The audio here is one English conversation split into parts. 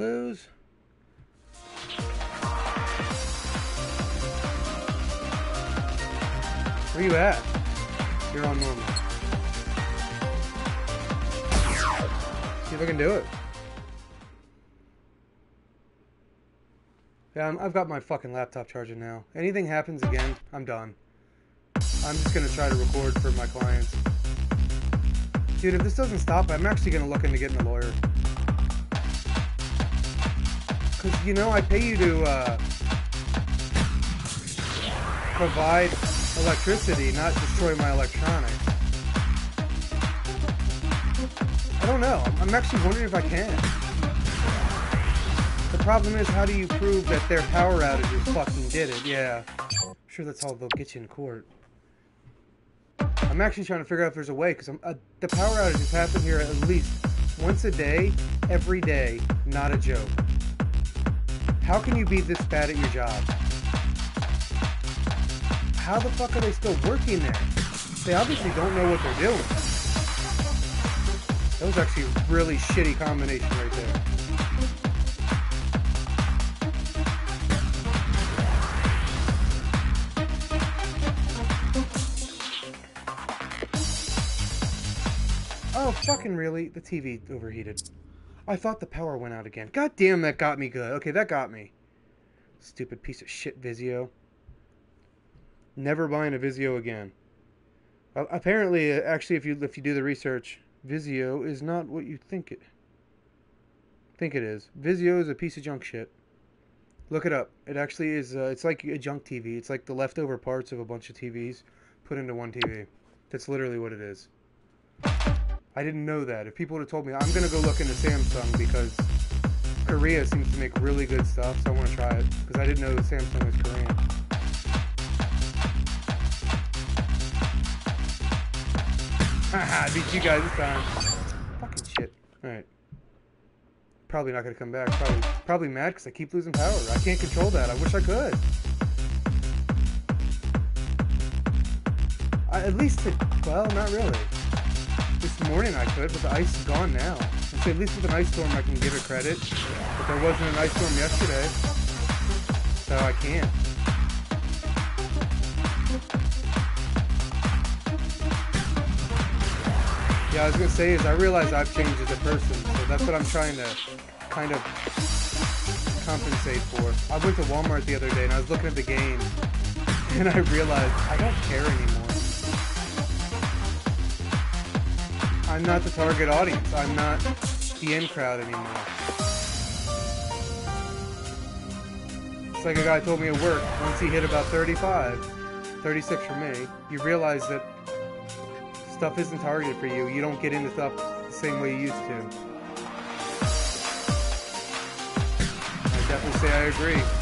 close. Where you at? You're on normal. See if I can do it. Yeah, i have got my fucking laptop charging now. Anything happens again, I'm done. I'm just gonna try to record for my clients. Dude, if this doesn't stop, I'm actually gonna look into getting a lawyer. Cause you know, I pay you to uh, provide electricity, not destroy my electronics. I don't know. I'm actually wondering if I can. The problem is, how do you prove that their power outages fucking did it? Yeah. I'm sure that's how they'll get you in court. I'm actually trying to figure out if there's a way, because uh, the power outages happen here at least once a day, every day, not a joke. How can you be this bad at your job? how the fuck are they still working there? They obviously don't know what they're doing. That was actually a really shitty combination right there. Oh, fucking really? The TV overheated. I thought the power went out again. God damn, that got me good. Okay, that got me. Stupid piece of shit Vizio never buying a Vizio again. Uh, apparently, uh, actually, if you if you do the research, Vizio is not what you think it think it is. Vizio is a piece of junk shit. Look it up. It actually is. Uh, it's like a junk TV. It's like the leftover parts of a bunch of TVs put into one TV. That's literally what it is. I didn't know that. If people would have told me, I'm gonna go look into Samsung because Korea seems to make really good stuff, so I want to try it because I didn't know that Samsung was Korean. Haha, beat you guys this time. Fucking shit. Alright. Probably not gonna come back. Probably probably mad because I keep losing power. I can't control that. I wish I could. I, at least, to, well, not really. Morning I could, but the ice is gone now. So at least with an ice storm I can give it credit. But there wasn't an ice storm yesterday. So I can't. Yeah, I was gonna say is I realize I've changed as a person, so that's what I'm trying to kind of compensate for. I went to Walmart the other day and I was looking at the game, and I realized I don't care anymore. I'm not the target audience. I'm not the in crowd anymore. It's like a guy told me at work, once he hit about 35, 36 for me, you realize that stuff isn't targeted for you. You don't get into stuff the same way you used to. I definitely say I agree.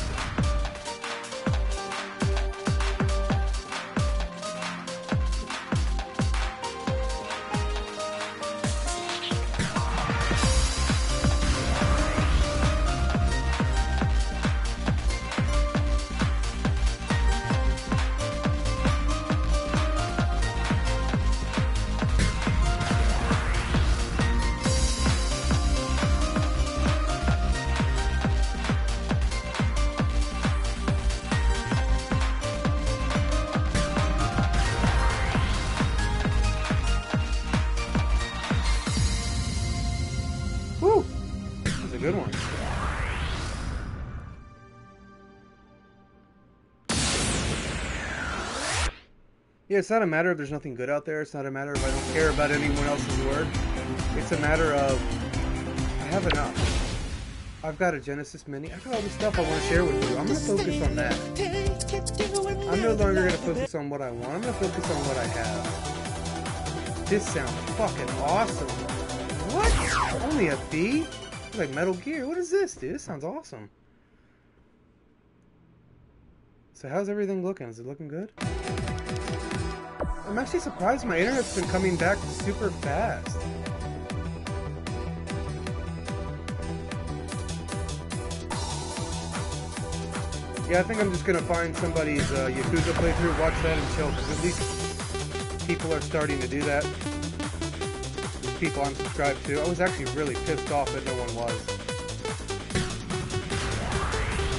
It's not a matter of there's nothing good out there. It's not a matter of I don't care about anyone else's work. It's a matter of I have enough. I've got a Genesis Mini. I've got all the stuff I want to share with you. I'm going to focus on that. I'm no longer going to focus on what I want. I'm going to focus on what I have. This sounds fucking awesome. What? Only a B? Like Metal Gear. What is this, dude? This sounds awesome. So how's everything looking? Is it looking good? I'm actually surprised my internet's been coming back super fast. Yeah, I think I'm just gonna find somebody's uh, Yakuza playthrough, watch that, and chill, because at least people are starting to do that. People I'm subscribed to. I was actually really pissed off that no one was.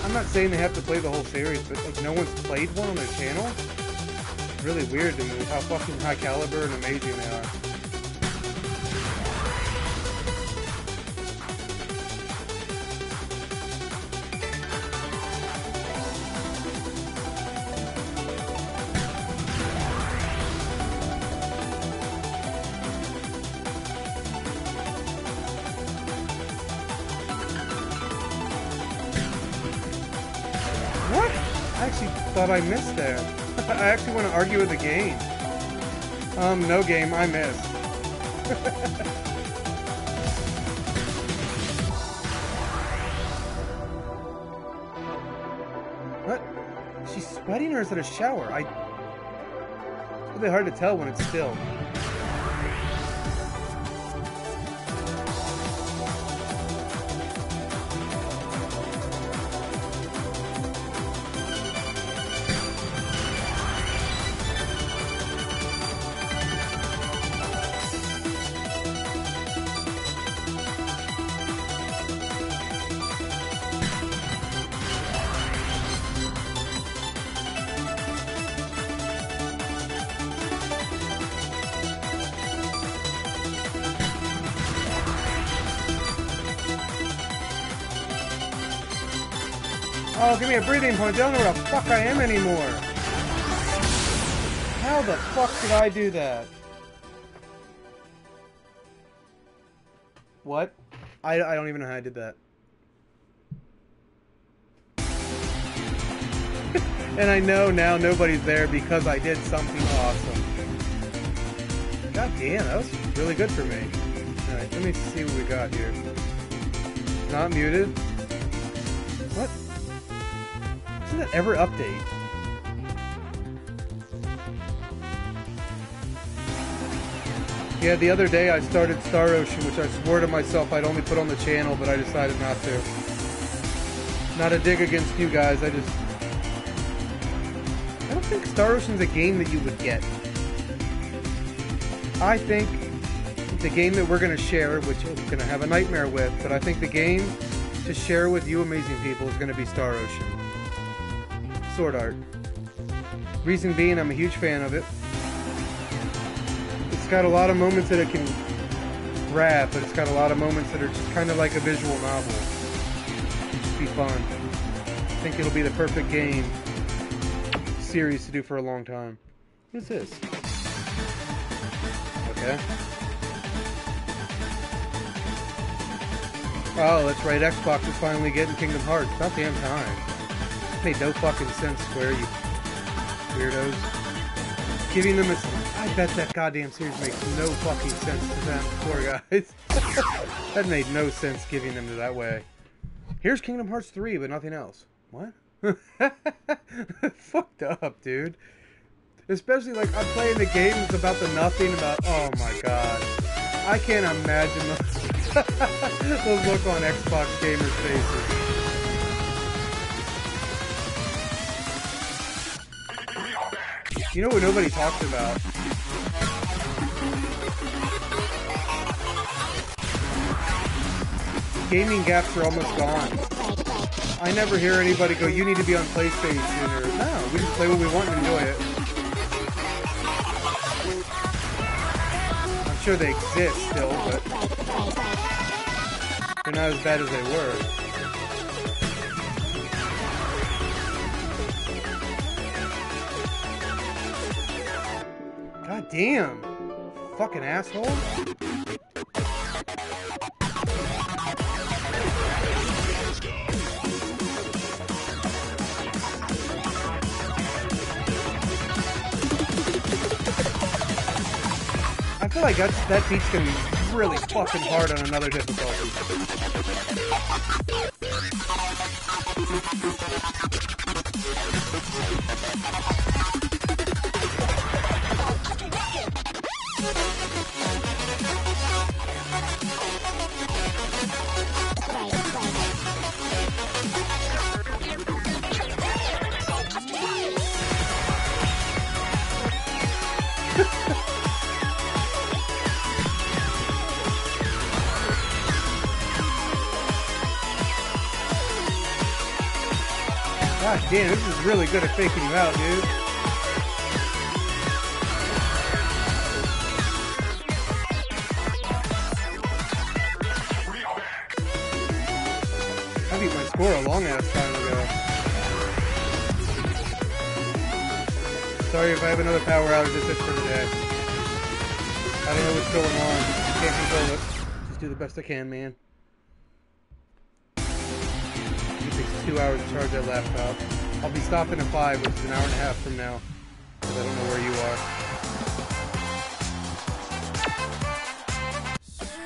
I'm not saying they have to play the whole series, but like no one's played one on their channel. Really weird to me how fucking high caliber and amazing they are. What? I actually thought I missed that. I actually want to argue with the game. Um, no game, I missed. what? She's sweating or is it a shower? I... It's really hard to tell when it's still. Oh, give me a breathing point. I don't know where the fuck I am anymore. How the fuck did I do that? What? I, I don't even know how I did that. and I know now nobody's there because I did something awesome. God damn, that was really good for me. Alright, let me see what we got here. Not muted. Doesn't it ever update? Yeah, the other day I started Star Ocean, which I swore to myself I'd only put on the channel, but I decided not to. Not a dig against you guys, I just... I don't think Star Ocean's a game that you would get. I think the game that we're going to share, which I'm going to have a nightmare with, but I think the game to share with you amazing people is going to be Star Ocean. Sword Art. Reason being, I'm a huge fan of it. It's got a lot of moments that it can grab, but it's got a lot of moments that are just kind of like a visual novel. It'll just be fun. I think it'll be the perfect game series to do for a long time. What is this? Okay. Oh, that's right. Xbox is finally getting Kingdom Hearts. About damn time. Made no fucking sense, Square, you weirdos. Giving them a... I bet that goddamn series makes no fucking sense to them. Poor guys. that made no sense giving them to that way. Here's Kingdom Hearts 3, but nothing else. What? Fucked up, dude. Especially, like, I'm playing the game games about the nothing, about... Oh, my God. I can't imagine the, the look on Xbox gamers' faces. You know what nobody talks about? Gaming gaps are almost gone. I never hear anybody go, you need to be on PlayStation, or, no, we just play what we want and enjoy it. I'm sure they exist still, but they're not as bad as they were. God damn. Fucking asshole. I feel like that's, that beat's gonna be really fucking hard on another difficulty. Damn, this is really good at faking you out, dude. I beat my score a long ass time ago. Sorry if I have another power outage, that's it for today. I don't know what's going on. I Can't control it. Just do the best I can, man. It takes two hours to charge that laptop. I'll be stopping at 5, which is an hour and a half from now. Because I don't know where you are.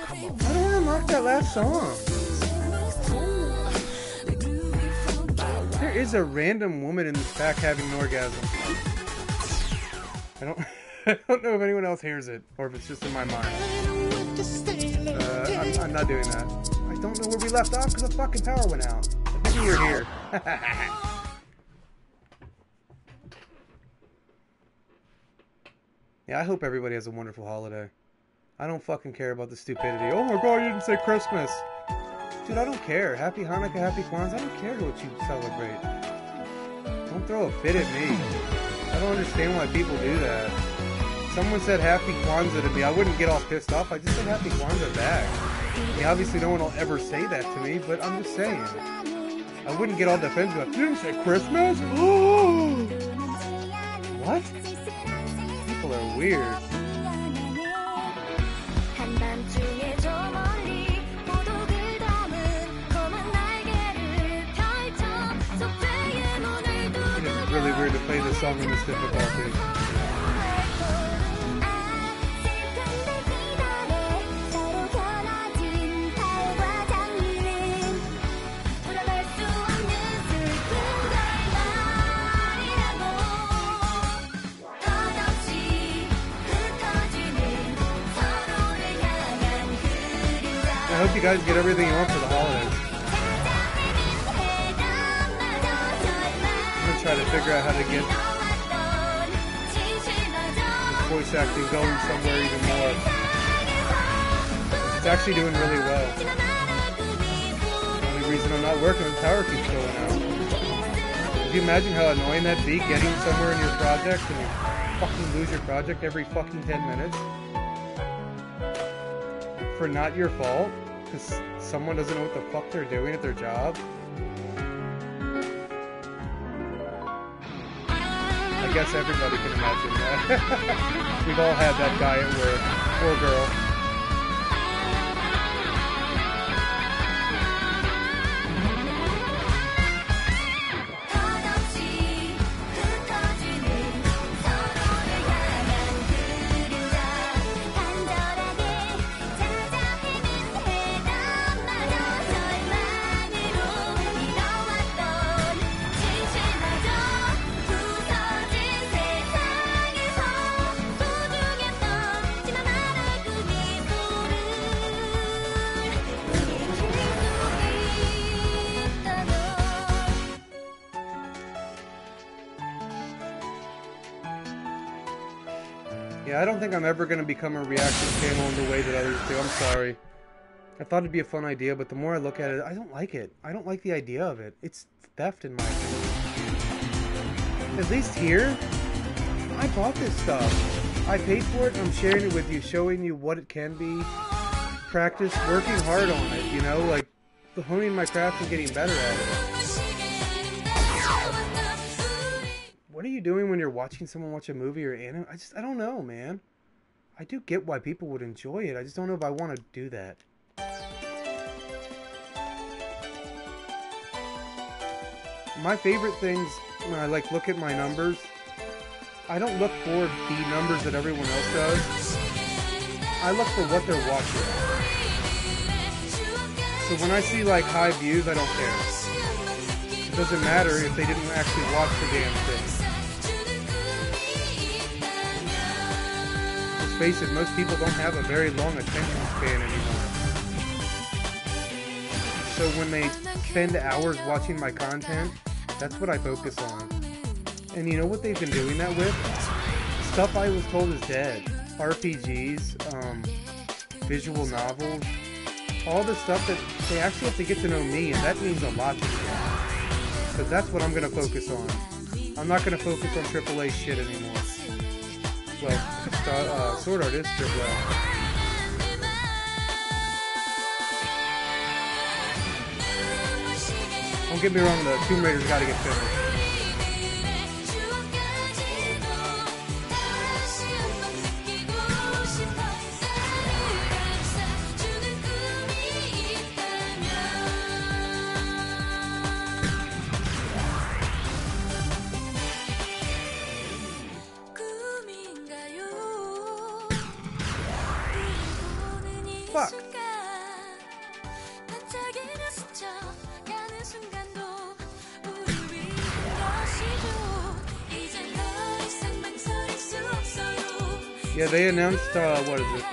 Come on. I don't want to knock that last song. There is a random woman in this pack having an orgasm. I don't I don't know if anyone else hears it or if it's just in my mind. Uh, I'm, I'm not doing that. I don't know where we left off because the fucking power went out. I think we were here. yeah, I hope everybody has a wonderful holiday. I don't fucking care about the stupidity. Oh my god, you didn't say Christmas. Dude, I don't care. Happy Hanukkah, Happy Kwanzaa. I don't care what you celebrate. Don't throw a fit at me. I don't understand why people do that. Someone said Happy Kwanzaa to me. I wouldn't get all pissed off. I just said Happy Kwanzaa back. Yeah, obviously no one will ever say that to me, but I'm just saying. I wouldn't get all defensive. You didn't say Christmas? what? weird. It's really weird to play this song in this difficulty. Guys get everything you want for the holidays. I'm gonna try to figure out how to get this voice acting going somewhere even more. It's actually doing really well. The only reason I'm not working, the power keeps going out. Could you imagine how annoying that'd be getting somewhere in your project and you fucking lose your project every fucking 10 minutes? For not your fault? Because someone doesn't know what the fuck they're doing at their job? I guess everybody can imagine that. We've all had that guy at work, or girl. Think I'm ever going to become a reaction channel in the way that others do. I'm sorry. I thought it'd be a fun idea, but the more I look at it, I don't like it. I don't like the idea of it. It's theft, in my opinion. At least here, I bought this stuff. I paid for it, I'm sharing it with you, showing you what it can be. Practice working hard on it, you know, like honing my craft and getting better at it. What are you doing when you're watching someone watch a movie or anime? I just, I don't know, man. I do get why people would enjoy it. I just don't know if I want to do that. My favorite things when I like look at my numbers, I don't look for the numbers that everyone else does. I look for what they're watching. So when I see like high views, I don't care. It doesn't matter if they didn't actually watch the damn thing. Face it, most people don't have a very long attention span anymore. So when they spend hours watching my content, that's what I focus on. And you know what they've been doing that with? Stuff I was told is dead. RPGs, um, visual novels, all the stuff that they actually have to get to know me, and that means a lot to me. because that's what I'm gonna focus on. I'm not gonna focus on AAA shit anymore. Well, Star, uh, Sword Art is AAA. Don't get me wrong, the Tomb Raider's gotta get finished. 요 Yeah, they announced, uh, what is it?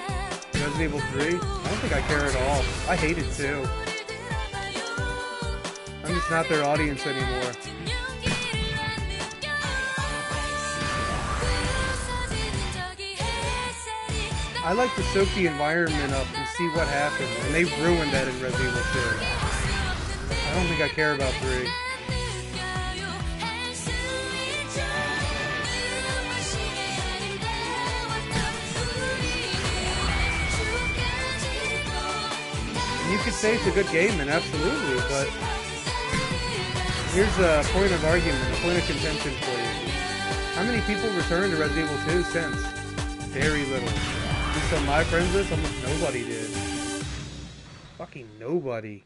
Resident Evil 3? I don't think I care at all. I hate it too. I'm just not their audience anymore. I like to soak the environment up and see what happens, and they ruined that in Resident Evil 2. I don't think I care about 3. You could say it's a good game, and absolutely, but here's a point of argument, a point of contention for you. How many people returned to Resident Evil 2 since? Very little. Least on my friends list, almost nobody did. Fucking nobody.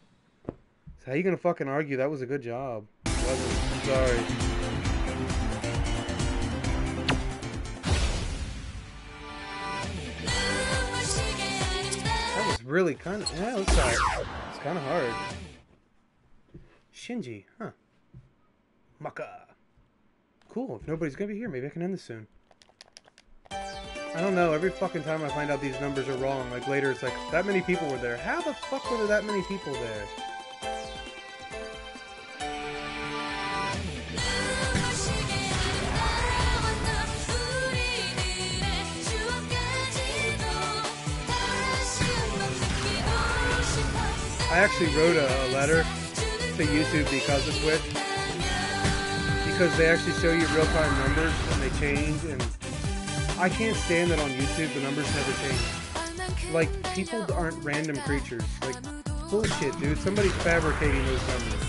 So how you gonna fucking argue that was a good job? Wasn't. I'm sorry. That was really kind of. Yeah, it was hard. It's kind of hard. Shinji, huh? Maka. Cool. If nobody's gonna be here, maybe I can end this soon. I don't know. Every fucking time I find out these numbers are wrong, like later it's like that many people were there. How the fuck were there that many people there? I actually wrote a, a letter to YouTube because of Twitch. Because they actually show you real time numbers and they change and I can't stand that on YouTube the numbers never change. Like people aren't random creatures. Like bullshit, dude. Somebody's fabricating those numbers.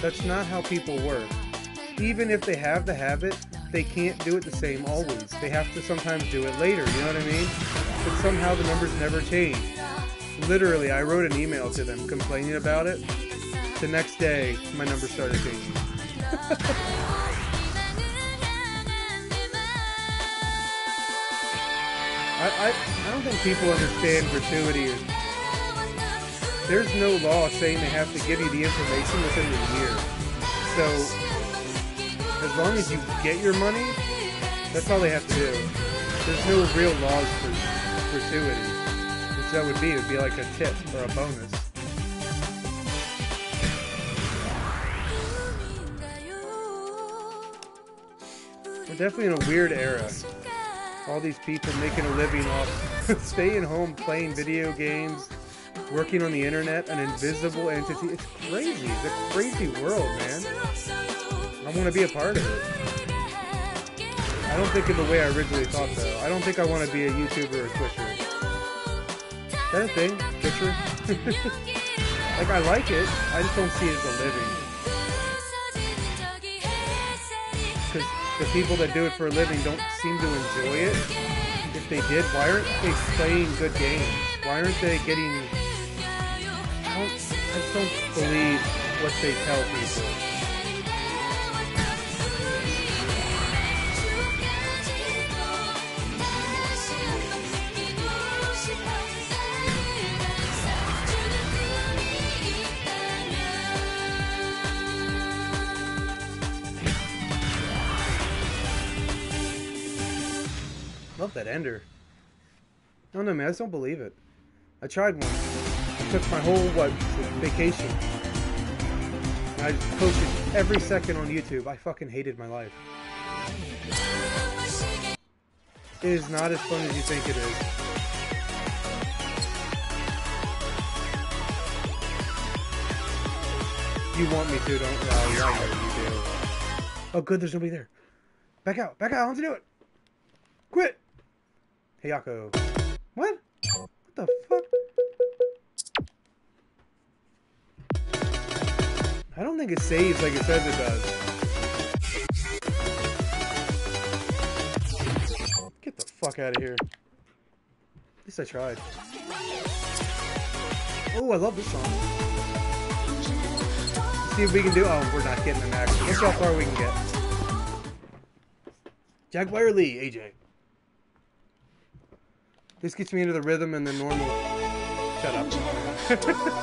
That's not how people work. Even if they have the habit, they can't do it the same always. They have to sometimes do it later, you know what I mean? But somehow the numbers never change. Literally, I wrote an email to them complaining about it. The next day, my numbers started changing. I, I, I don't think people understand gratuity. Is, there's no law saying they have to give you the information within the year. So, as long as you get your money, that's all they have to do. There's no real laws for gratuity. Which that would be, it would be like a tip or a bonus. We're definitely in a weird era. All these people making a living off staying home playing video games, working on the internet, an invisible entity. It's crazy. It's a crazy world, man. I want to be a part of it. I don't think in the way I originally thought, though. I don't think I want to be a YouTuber or Twitcher. Is that a thing? Twitcher? like, I like it. I just don't see it as a living. The people that do it for a living don't seem to enjoy it. If they did, why aren't they playing good games? Why aren't they getting... I, don't, I just don't believe what they tell people. Ender. Know, man. I just don't believe it. I tried once. I took my whole what vacation. And I posted every second on YouTube. I fucking hated my life. It is not as fun as you think it is. You want me to, don't you? Oh, you do. Oh, good, there's nobody there. Back out, back out, I want to do it. Quit. Hey, Yako. What? What the fuck? I don't think it saves like it says it does. Get the fuck out of here. At least I tried. Oh, I love this song. Let's See if we can do. Oh, we're not getting the max. Let's see how far we can get. Jaguar Lee, AJ. This gets me into the rhythm and the normal. Shut up.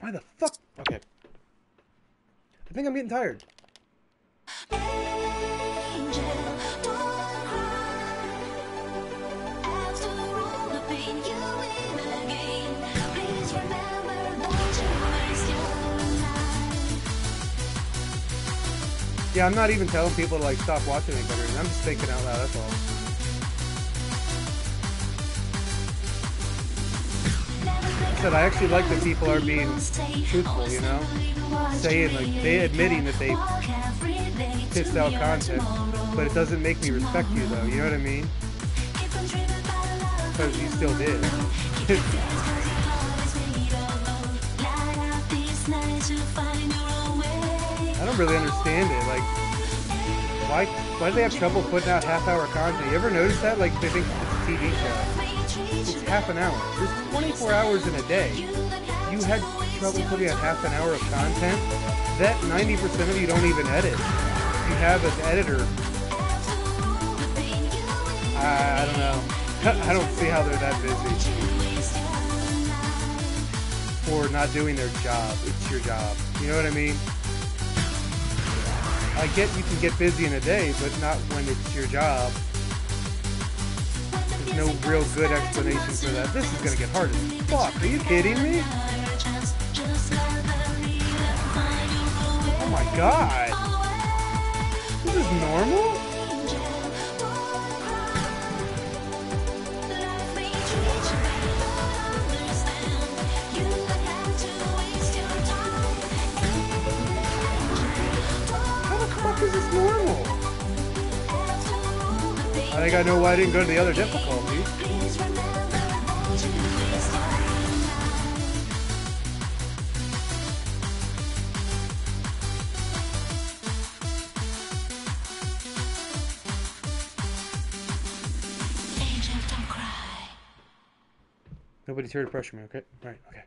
Why the fuck? Okay. I think I'm getting tired. Yeah, I'm not even telling people to like stop watching any better. I'm just thinking out loud. That's all. I said I actually like that people are being truthful. You know, saying like they admitting that they pissed out content, but it doesn't make me respect you though. You know what I mean? Because you still did. I don't really understand it. Like, why why do they have trouble putting out half hour content? You ever notice that? Like, they think it's a TV show. It's half an hour. There's 24 hours in a day. You had trouble putting out half an hour of content? That 90% of you don't even edit. You have an editor. I, I don't know. I don't see how they're that busy. Or not doing their job. It's your job. You know what I mean? I get you can get busy in a day, but not when it's your job. There's no real good explanation for that. This is gonna get hard as fuck. Are you kidding me? Oh my god. This is normal? I think I know why I didn't go to the other difficulty. Nobody's here to pressure me, okay? Alright, okay.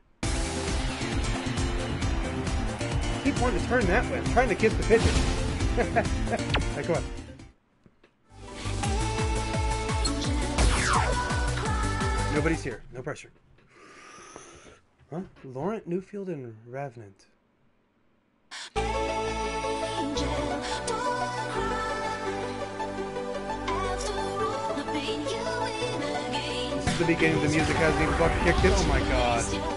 I keep wanting to turn that way. I'm trying to kiss the pigeon. Alright, come on. Nobody's here. No pressure. Huh? Laurent, Newfield, and Revenant. The beginning. The music hasn't even fucking kicked in. Oh my god.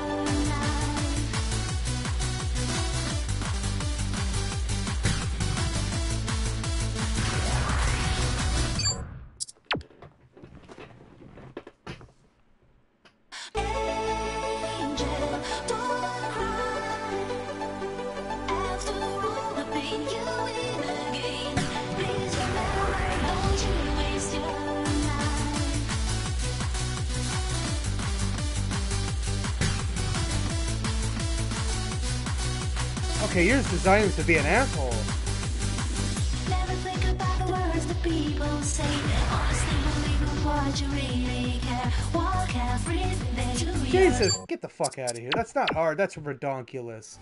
Care. Walk everything that you Jesus, get the fuck out of here. That's not hard. That's redonkulous.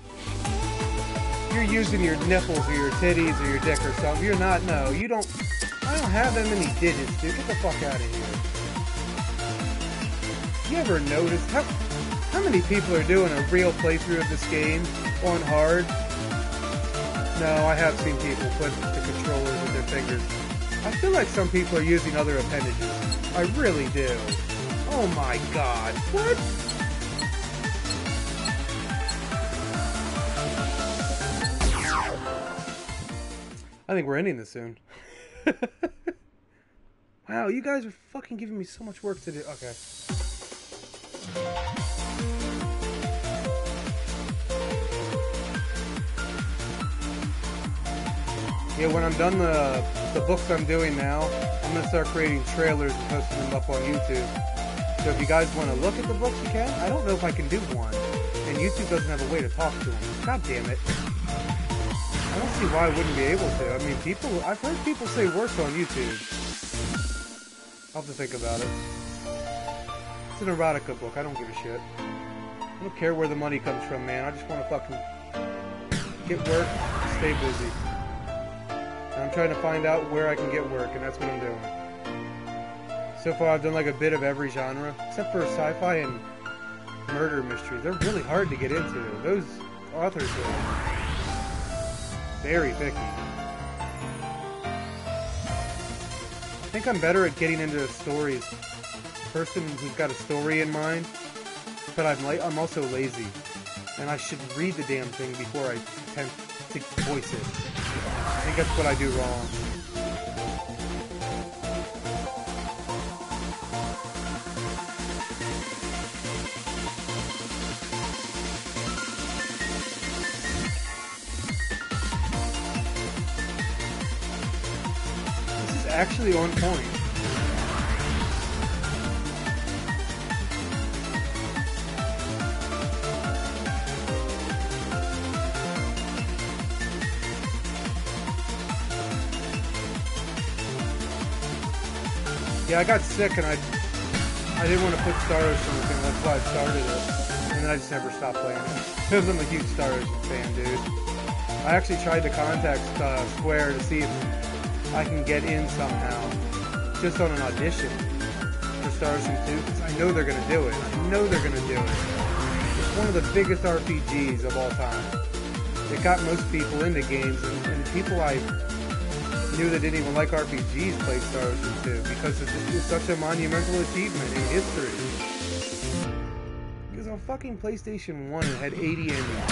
You're using your nipples or your titties or your dick or something. You're not. No, you don't. I don't have that many digits, dude. Get the fuck out of here. You ever noticed how how many people are doing a real playthrough of this game on hard? No, I have seen people put the controllers with their fingers. I feel like some people are using other appendages. I really do. Oh my god. What? I think we're ending this soon. wow, you guys are fucking giving me so much work to do. Okay. Yeah, when I'm done the the books I'm doing now, I'm gonna start creating trailers and posting them up on YouTube. So if you guys want to look at the books, you can. I don't know if I can do one, and YouTube doesn't have a way to talk to them. God damn it! I don't see why I wouldn't be able to. I mean, people. I've heard people say worse on YouTube. I'll have to think about it. It's an erotica book. I don't give a shit. I don't care where the money comes from, man. I just want to fucking get work, stay busy. Trying to find out where I can get work, and that's what I'm doing. So far, I've done like a bit of every genre, except for sci-fi and murder mysteries. They're really hard to get into. Those authors are very picky. I think I'm better at getting into stories. Person who's got a story in mind, but I'm I'm also lazy, and I should read the damn thing before I attempt I think that's what I do wrong. This is actually on point. Yeah, I got sick and I I didn't want to put Star Ocean with it. That's why I started it. And then I just never stopped playing it. Because I'm a huge Star Ocean fan, dude. I actually tried to contact uh, Square to see if I can get in somehow. Just on an audition for Star Ocean 2. Because I know they're going to do it. I know they're going to do it. It's one of the biggest RPGs of all time. It got most people into games. And, and people I knew they didn't even like RPGs played Star Ocean 2 because it's, it's such a monumental achievement in history. Because on fucking PlayStation 1 it had 80 endings.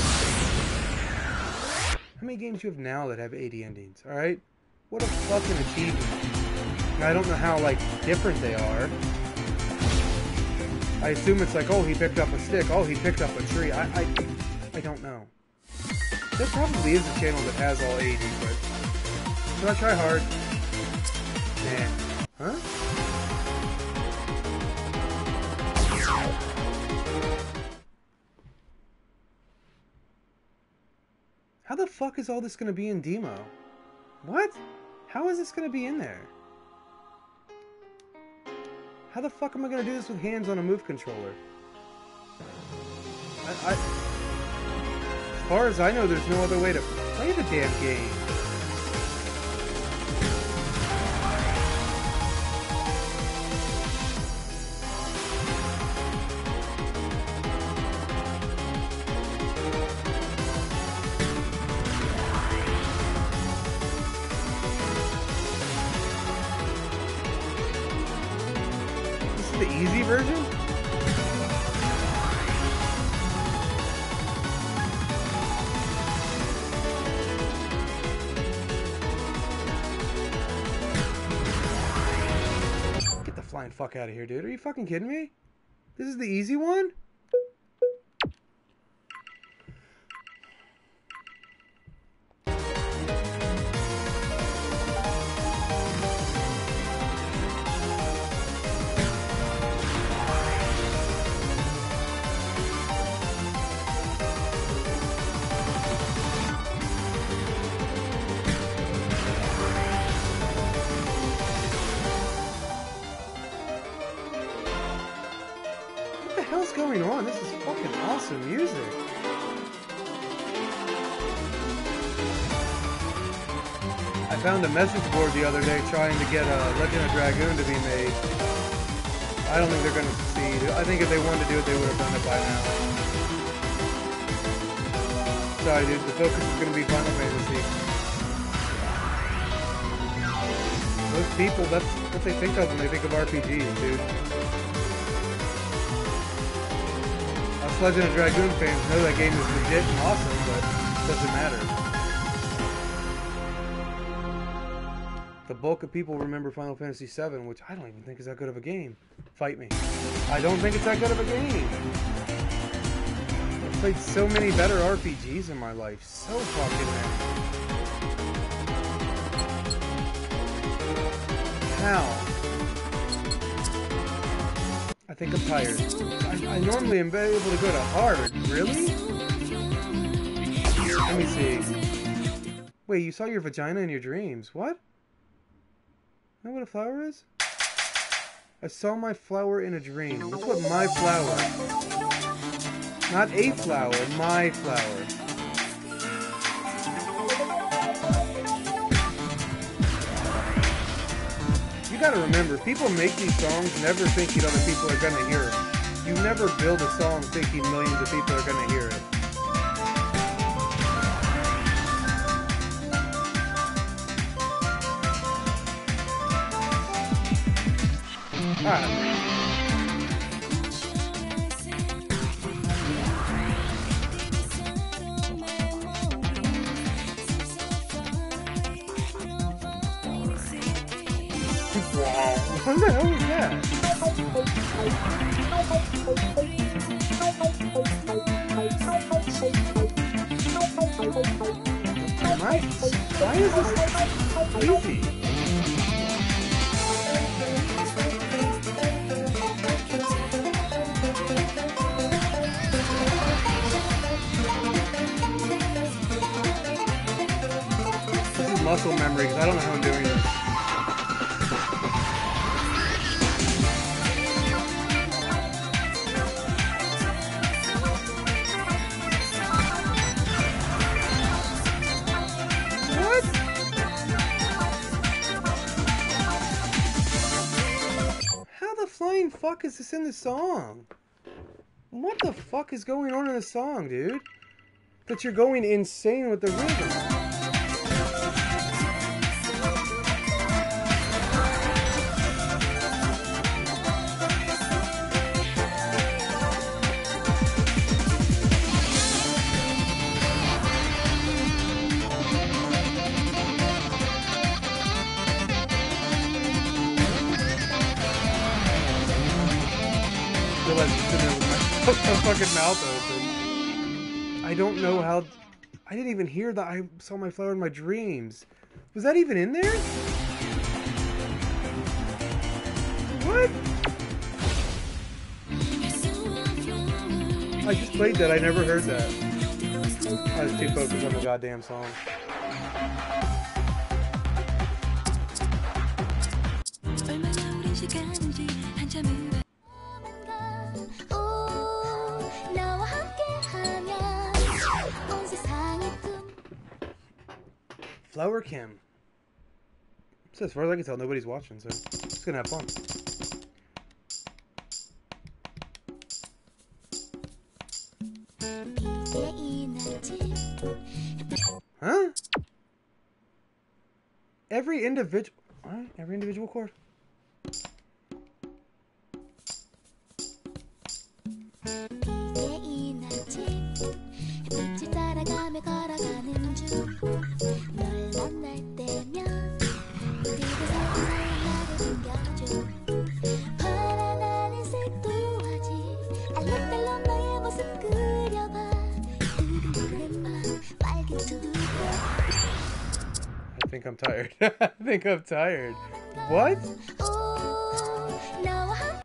How many games do you have now that have 80 endings, alright? What a fucking achievement. And I don't know how, like, different they are. I assume it's like, oh, he picked up a stick, oh, he picked up a tree. I, I, I don't know. There probably is a channel that has all 80, but should I try hard? Nah. Huh? How the fuck is all this gonna be in demo? What? How is this gonna be in there? How the fuck am I gonna do this with hands on a move controller? I, I, as far as I know, there's no other way to play the damn game. Fuck out of here, dude. Are you fucking kidding me? This is the easy one? Message board the other day trying to get a Legend of Dragoon to be made. I don't think they're going to succeed. I think if they wanted to do it, they would have done it by now. Sorry, dude. The focus is going to be Final Fantasy. Those people, that's what they think of when they think of RPGs, dude. Us Legend of Dragoon fans know that game is legit and awesome, but it doesn't matter. Bulk of people remember Final Fantasy VII, which I don't even think is that good of a game. Fight me. I don't think it's that good of a game. I've played so many better RPGs in my life. So fucking many. How? I think I'm tired. I, I normally am able to go to hard. Really? Let me see. Wait, you saw your vagina in your dreams. What? Know what a flower is? I saw my flower in a dream. That's what my flower. Not a flower, my flower. You gotta remember, people make these songs never thinking other people are gonna hear it. You never build a song thinking millions of people are gonna hear it. What the hell is that? Why, why is this easy? Muscle memory because I don't know how I'm doing this. What? How the flying fuck is this in the song? What the fuck is going on in the song, dude? That you're going insane with the rhythm. Don't know mm. how. I didn't even hear that. I saw my flower in my dreams. Was that even in there? What? I just played that. I never heard that. I was too focused on the goddamn song. Flower cam. So as far as I can tell, nobody's watching, so it's gonna have fun. Huh? Every individual. Alright, every individual chord. 만날 때면 그곳에서 나를 숨겨줘 파란 하늘색 도화지 알록달록 너의 모습 그려봐 두근두근 맘 빨개 두고 I think I'm tired. I think I'm tired. What? 오 나와 함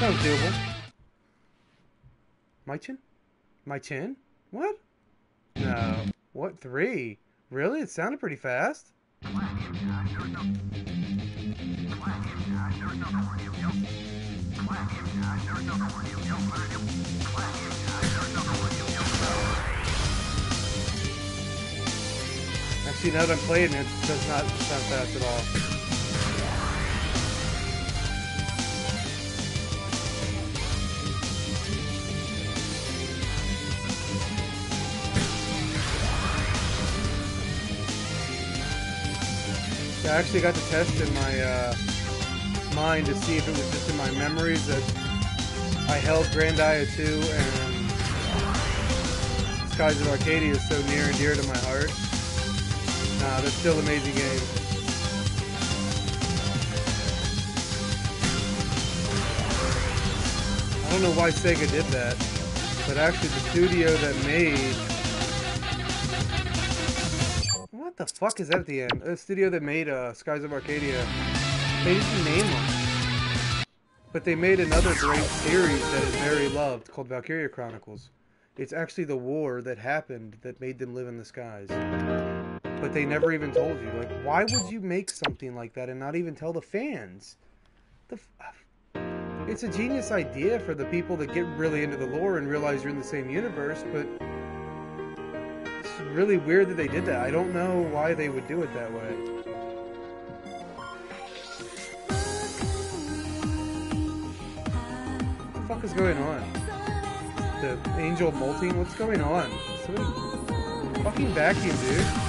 Sounds doable. My chin? My chin? What? No. What? Three? Really? It sounded pretty fast. Actually, now that I'm playing it, does not sound fast at all. I actually got to test in my uh, mind to see if it was just in my memories that I held Grandia 2 and Skies of Arcadia is so near and dear to my heart. Nah, that's still amazing game. I don't know why Sega did that, but actually the studio that made the fuck is that at the end? The studio that made uh, Skies of Arcadia, they didn't name them, but they made another great series that is very loved called Valkyria Chronicles. It's actually the war that happened that made them live in the skies. But they never even told you. Like, why would you make something like that and not even tell the fans? The f- it's a genius idea for the people that get really into the lore and realize you're in the same universe, but it's really weird that they did that. I don't know why they would do it that way. What the fuck is going on? The angel molting? What's going on? Somebody fucking vacuum, dude.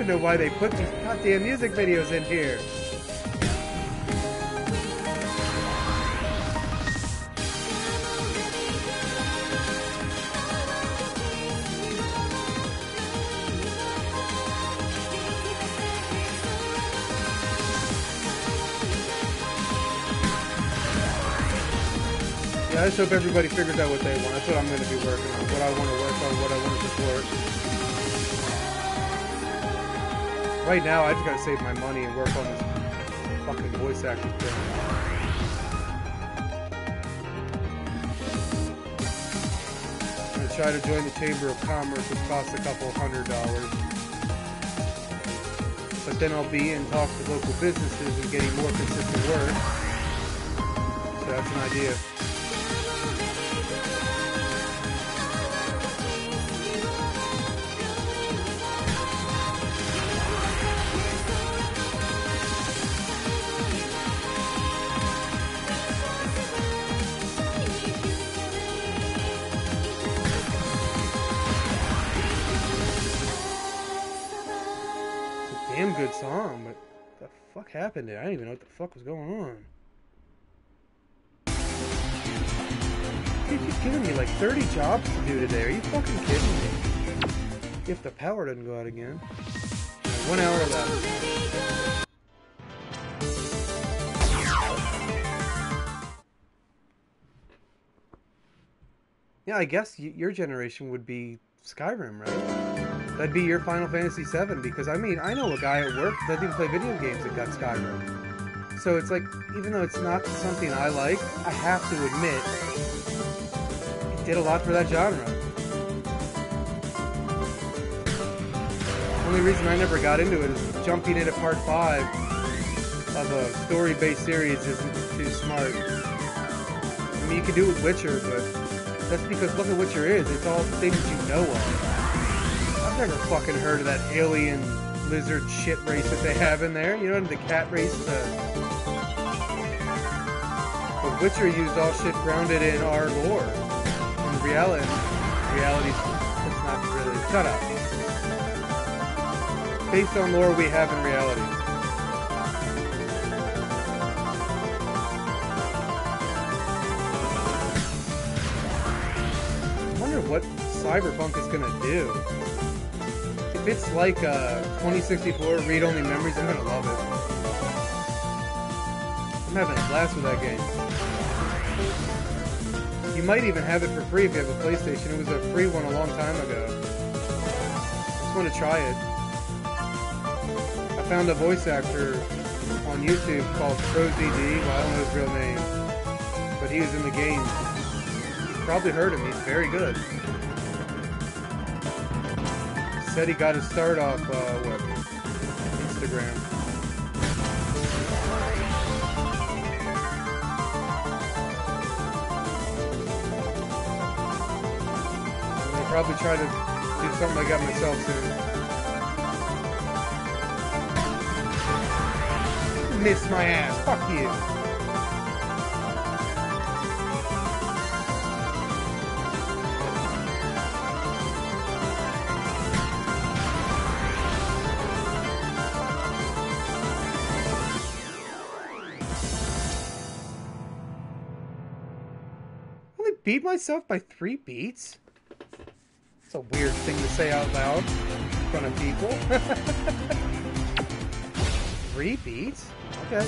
Even know why they put these goddamn music videos in here. Yeah, I just hope everybody figures out what they want. That's what I'm going to be working on. What I want to work on, what I want to support. Right now, I just gotta save my money and work on this fucking voice acting thing. I'm gonna try to join the Chamber of Commerce, which costs a couple hundred dollars. But then I'll be in talks with local businesses and getting more consistent work. So that's an idea. Damn good song, but the fuck happened there? I didn't even know what the fuck was going on. Dude, you're giving me like 30 jobs to do today. Are you fucking kidding me? If the power doesn't go out again. One hour left. Yeah, I guess your generation would be Skyrim, right? That'd be your Final Fantasy VII because I mean I know a guy at work that didn't play video games that got Skyrim. So it's like even though it's not something I like, I have to admit it did a lot for that genre. Only reason I never got into it is jumping into part five of a story-based series isn't too smart. I mean you could do it with Witcher, but that's because look at Witcher is. It's all things you know of. I've never fucking heard of that alien lizard shit race that they have in there. You know, the cat race. The, the Witcher used all shit grounded in our lore. In reality, reality, it's not really. Shut up. Based on lore we have in reality. I wonder what Cyberpunk is gonna do. If it's like uh, 2064 read-only memories, I'm gonna love it. I'm having a blast with that game. You might even have it for free if you have a PlayStation. It was a free one a long time ago. I Just want to try it. I found a voice actor on YouTube called ProZD. Well, I don't know his real name, but he was in the game. You probably heard him. He's very good. Said he got his start off uh, what Instagram. I'll probably try to do something like that myself soon. Miss my ass. Fuck you. Myself by three beats? It's a weird thing to say out loud in front of people. three beats? Okay.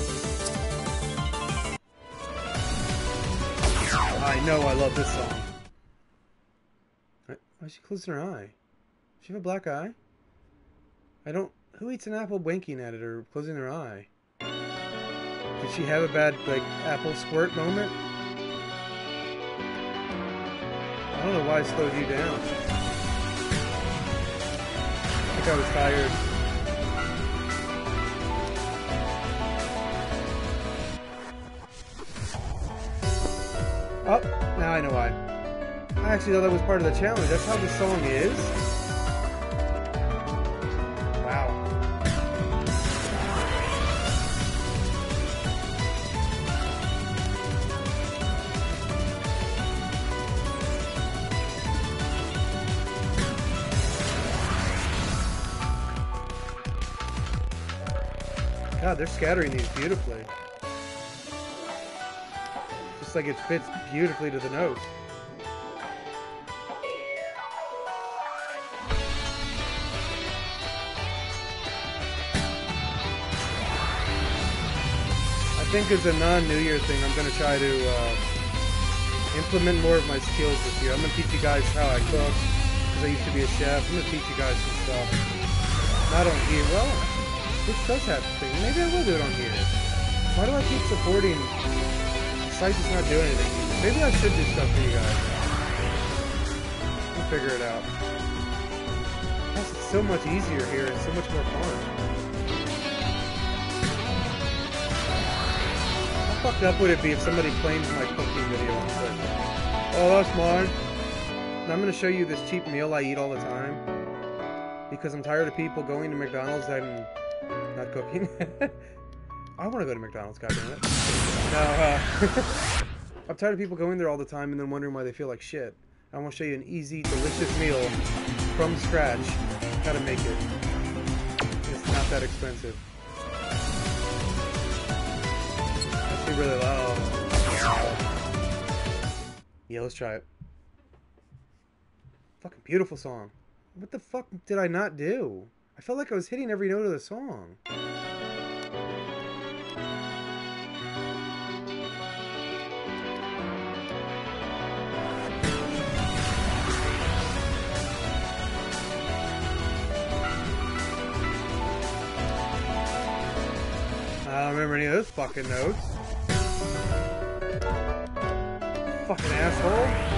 I know I love this song. Why is she closing her eye? Does she have a black eye? I don't. Who eats an apple winking at it or closing their eye? Did she have a bad like apple squirt moment? I don't know why I slowed you down. I think I was tired. Oh, now I know why. I actually thought that was part of the challenge. That's how the song is. They're scattering these beautifully. Just like it fits beautifully to the note. I think as a non-New Year thing, I'm going to try to uh, implement more of my skills this year. I'm going to teach you guys how I cook, because I used to be a chef. I'm going to teach you guys some stuff. Not on here. Well, this does have things. Maybe I will do it on here. Why do I keep supporting a site that's not doing anything? Maybe I should do stuff for you guys. We'll figure it out. Plus, it's so much easier here and so much more fun. How fucked up would it be if somebody claims my cooking video on? Oh, that's mine. I'm gonna show you this cheap meal I eat all the time because I'm tired of people going to McDonald's and cooking. I want to go to McDonald's, goddammit. No, uh, I'm tired of people going there all the time and then wondering why they feel like shit. I want to show you an easy, delicious meal from scratch. How to make it. It's not that expensive. Actually, really loud. Yeah, let's try it. Fucking beautiful song. What the fuck did I not do? I felt like I was hitting every note of the song. I don't remember any of those fucking notes. Fucking asshole.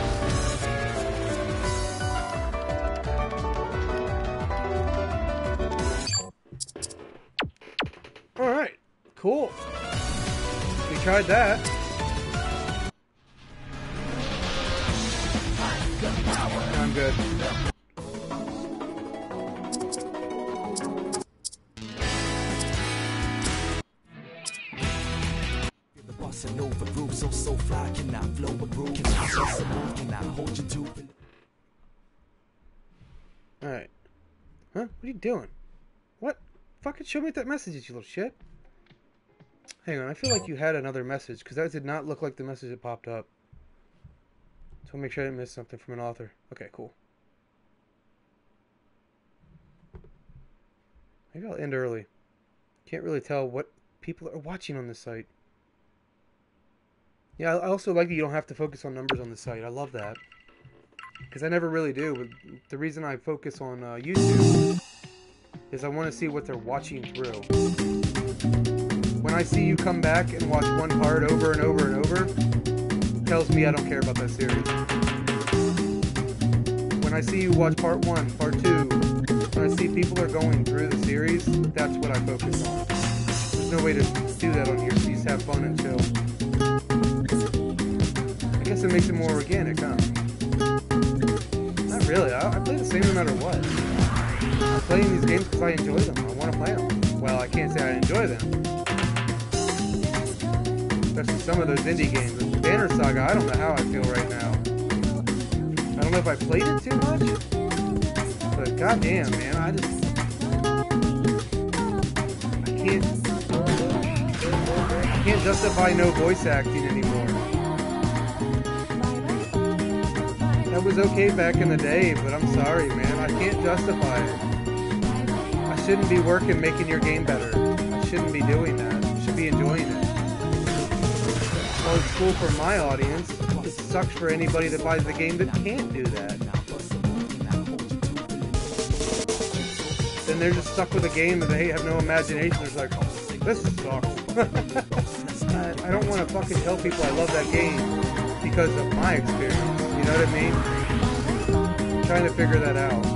Alright, cool. We tried that. I'm good. The bossa nova so so fly cannot flow a groove cannot bust a move cannot hold you to Alright. Huh? What are you doing? Fucking show me that message, you little shit. Hang on, I feel like you had another message, because that did not look like the message that popped up. So I'll make sure I didn't miss something from an author. Okay, cool. Maybe I'll end early. Can't really tell what people are watching on this site. Yeah, I I also like that you don't have to focus on numbers on the site. I love that because I never really do. But the reason I focus on uh, YouTube is I want to see what they're watching through. When I see you come back and watch one part over and over and over, tells me I don't care about that series. When I see you watch part one, part two, when I see people are going through the series, that's what I focus on. There's no way to do that on here, so you just have fun and chill. I guess it makes it more organic, huh? Not really. I, I play the same no matter what. Playing these games because I enjoy them. I want to play them. Well, I can't say I enjoy them. Especially some of those indie games. Banner Saga, I don't know how I feel right now. I don't know if I played it too much, but goddamn, man, I just I can't I can't justify no voice acting anymore. That was okay back in the day, but I'm sorry, man. I can't justify it. Shouldn't be working making your game better. I shouldn't be doing that. I should be enjoying it. Well, it's cool for my audience. It sucks for anybody that buys the game that can't do that. Then they're just stuck with a game and they have no imagination. It's like, this sucks. I, I don't want to fucking tell people I love that game because of my experience. You know what I mean? I'm trying to figure that out.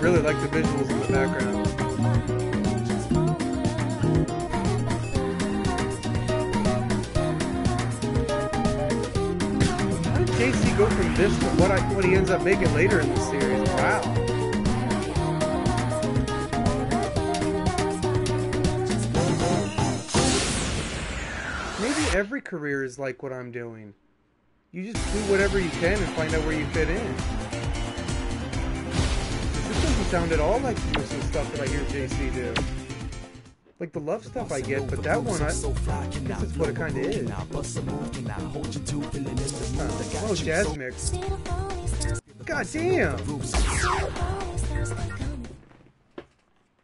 Really like the visuals in the background. How did JC go from this to what I what he ends up making later in the series? Wow. Maybe every career is like what I'm doing. You just do whatever you can and find out where you fit in. Sound at all like most of the stuff that I hear JC do. Like the love stuff I get, but that one, I, this is what it kind of is. Oh, jazz mix. God damn!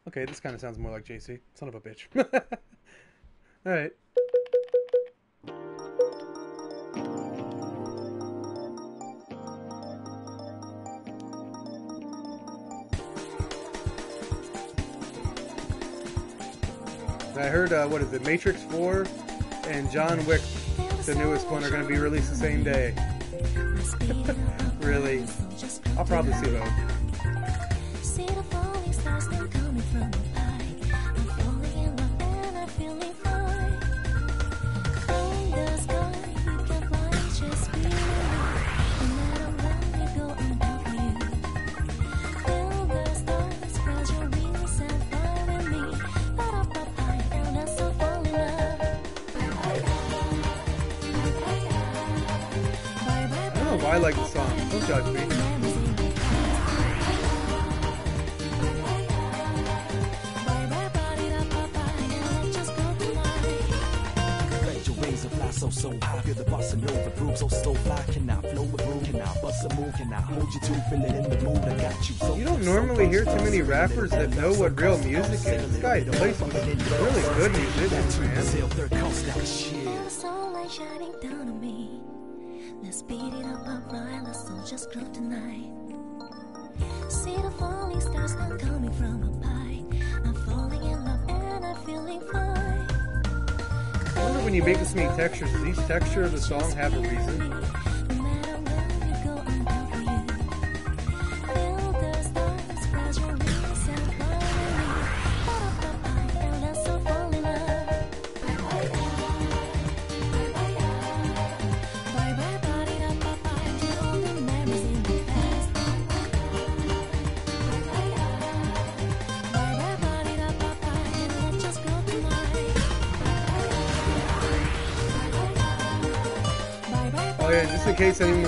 Okay, this kind of sounds more like JC. Son of a bitch. Alright. I heard, uh, what is it, Matrix 4 and John Wick, the newest one, are going to be released the same day. really? I'll probably see those. I don't know why I like the song. Don't judge me. Spread your wings and fly so, so high. Feel the bossa nova groove so slow fly. Can I flow with room? Can I bust a move? Can I hold you to feeling in the mood? I got you so You don't normally hear too many rappers that know what real music is. This guy plays some really good musicians, man. Up, just tonight. See the falling stars coming from. I'm falling in love and I'm feeling fine. I wonder when you make this many textures, does each texture of the song have a reason?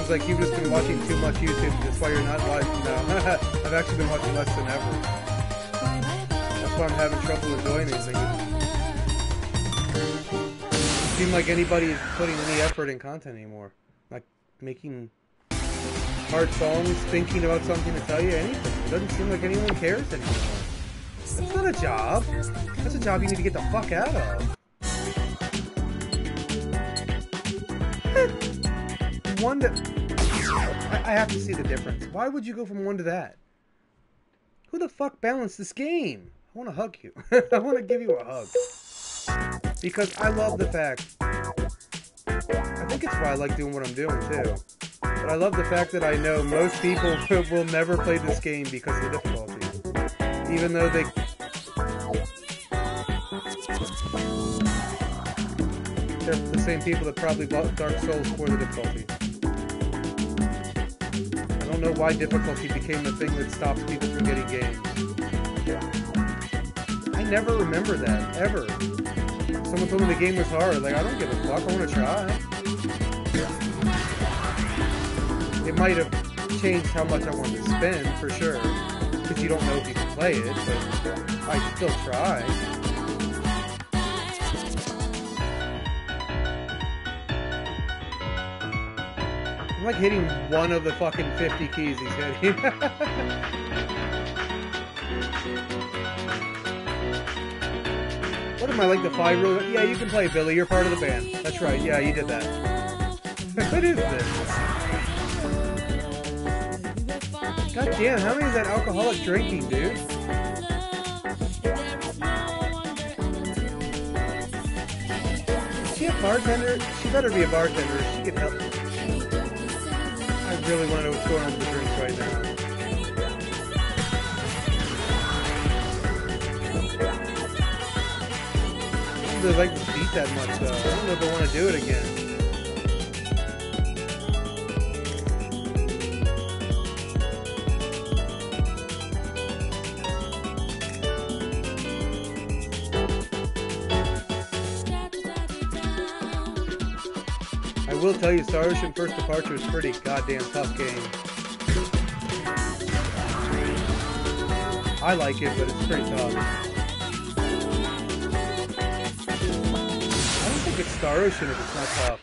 Anyone's like, you've just been watching too much YouTube, that's why you're not watching now. Uh, I've actually been watching less than ever. That's why I'm having trouble enjoying anything. It seems like anybody is putting any effort in content anymore. Like making hard songs, thinking about something to tell you, anything. It doesn't seem like anyone cares anymore. That's not a job. That's a job you need to get the fuck out of. One to. I, I have to see the difference. Why would you go from one to that? Who the fuck balanced this game? I want to hug you. I want to give you a hug. Because I love the fact. I think it's why I like doing what I'm doing too. But I love the fact that I know most people will never play this game because of the difficulty. Even though they. They're the same people that probably bought Dark Souls for the difficulty. I know why difficulty became the thing that stops people from getting games. I never remember that, ever. Someone told me the game was hard. Like, I don't give a fuck. I want to try. It might have changed how much I want to spend, for sure. Because you don't know if you can play it, but I'd still try. I'm like hitting one of the fucking 50 keys he's hitting. what am I like the five old? Yeah, you can play Billy. You're part of the band. That's right. Yeah, you did that. what is this? God damn, how many is that alcoholic drinking, dude? Is she a bartender? She better be a bartender. She can help. I really want to know what's going on with the drinks right now. I don't really like this beat that much though. I don't know if I want to do it again. Tell you, Star Ocean First Departure is pretty goddamn tough game. I like it, but it's pretty tough. I don't think it's Star Ocean if it's not tough.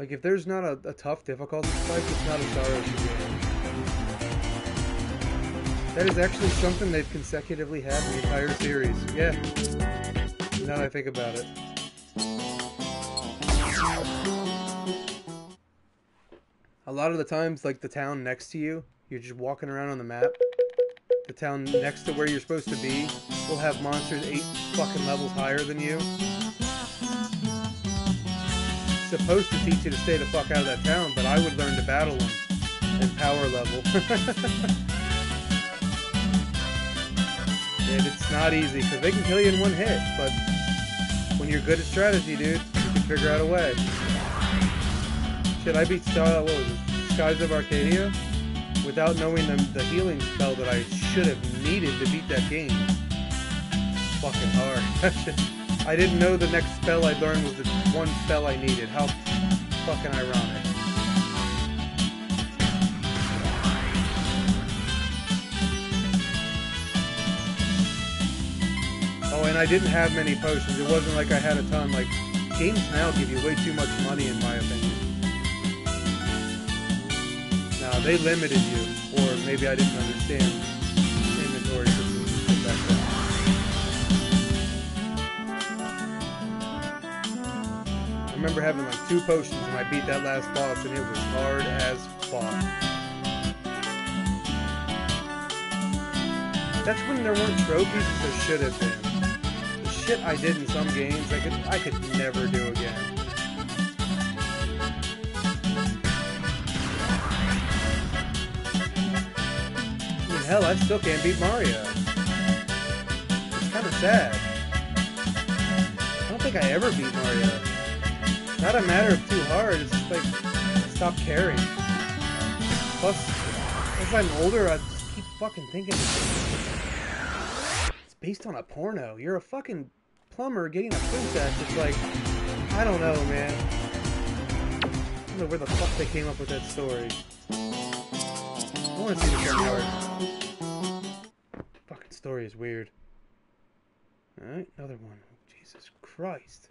Like, if there's not a, a tough difficulty spike, it's not a Star Ocean game. That is actually something they've consecutively had in the entire series. Yeah. Now that I think about it. A lot of the times, like the town next to you, you're just walking around on the map. The town next to where you're supposed to be will have monsters eight fucking levels higher than you. Supposed to teach you to stay the fuck out of that town, but I would learn to battle them and power level. and it's not easy because they can kill you in one hit, but when you're good at strategy, dude, you can figure out a way. Shit, I beat Star, what was it, Skies of Arcadia without knowing the, the healing spell that I should have needed to beat that game. Fucking hard. I didn't know the next spell I learned was the one spell I needed. How fucking ironic. Oh, and I didn't have many potions. It wasn't like I had a ton. Like, games now give you way too much money, in my opinion. No, they limited you, or maybe I didn't understand inventory. I remember having like two potions and I beat that last boss and it was hard as fuck. That's when there weren't trophies, there should have been. The shit I did in some games, I could I could never do again. Hell, I still can't beat Mario. It's kind of sad. I don't think I ever beat Mario. It's Not a matter of too hard. It's just like stop caring. Plus, as I'm older, I just keep fucking thinking it's based on a porno. You're a fucking plumber getting a princess. It's like I don't know, man. I don't know where the fuck they came up with that story. I want to see the Kevin. Story is weird. Alright, another one. Jesus Christ.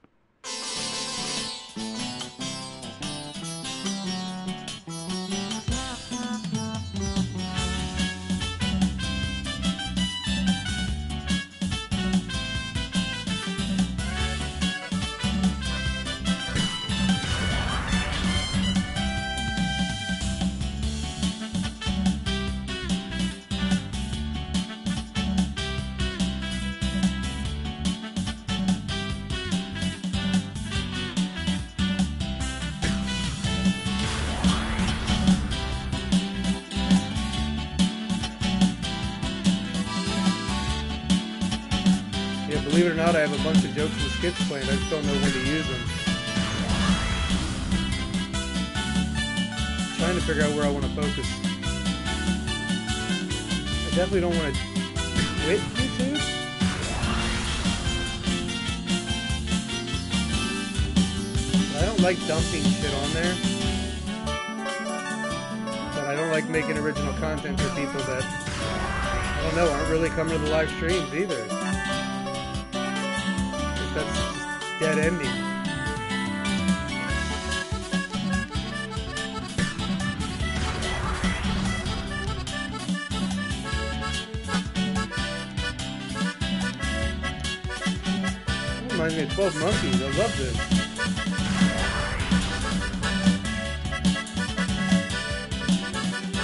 Not, I have a bunch of jokes and skits planned. I just don't know when to use them. trying to figure out where I want to focus. I definitely don't want to quit YouTube. I don't like dumping shit on there. But I don't like making original content for people that, I don't know, aren't really coming to the live streams either. dead ending. Reminds me of 12 Monkeys. I love this.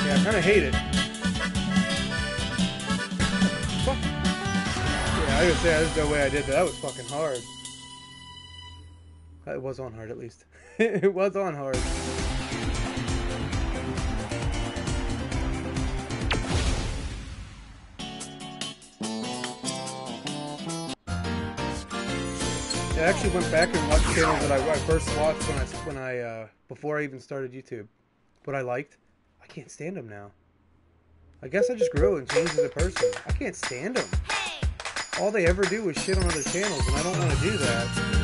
Yeah, I kind of hate it. Fuck. Yeah, I gotta say there's no way I did that. That was fucking hard. It was on hard, at least. it was on hard. I actually went back and watched channels that I, I first watched when I when I uh, before I even started YouTube. What I liked, I can't stand them now. I guess I just grew and changed as a person. I can't stand them. All they ever do is shit on other channels, and I don't want to do that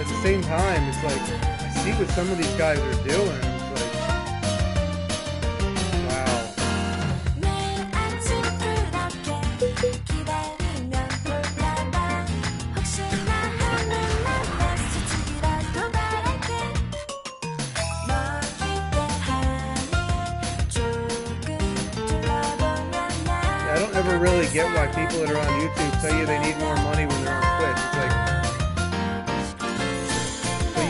at the same time, it's like I see what some of these guys are doing. It's like, I don't ever really get why people that are on YouTube tell you they need more money when they're on Twitch. It's like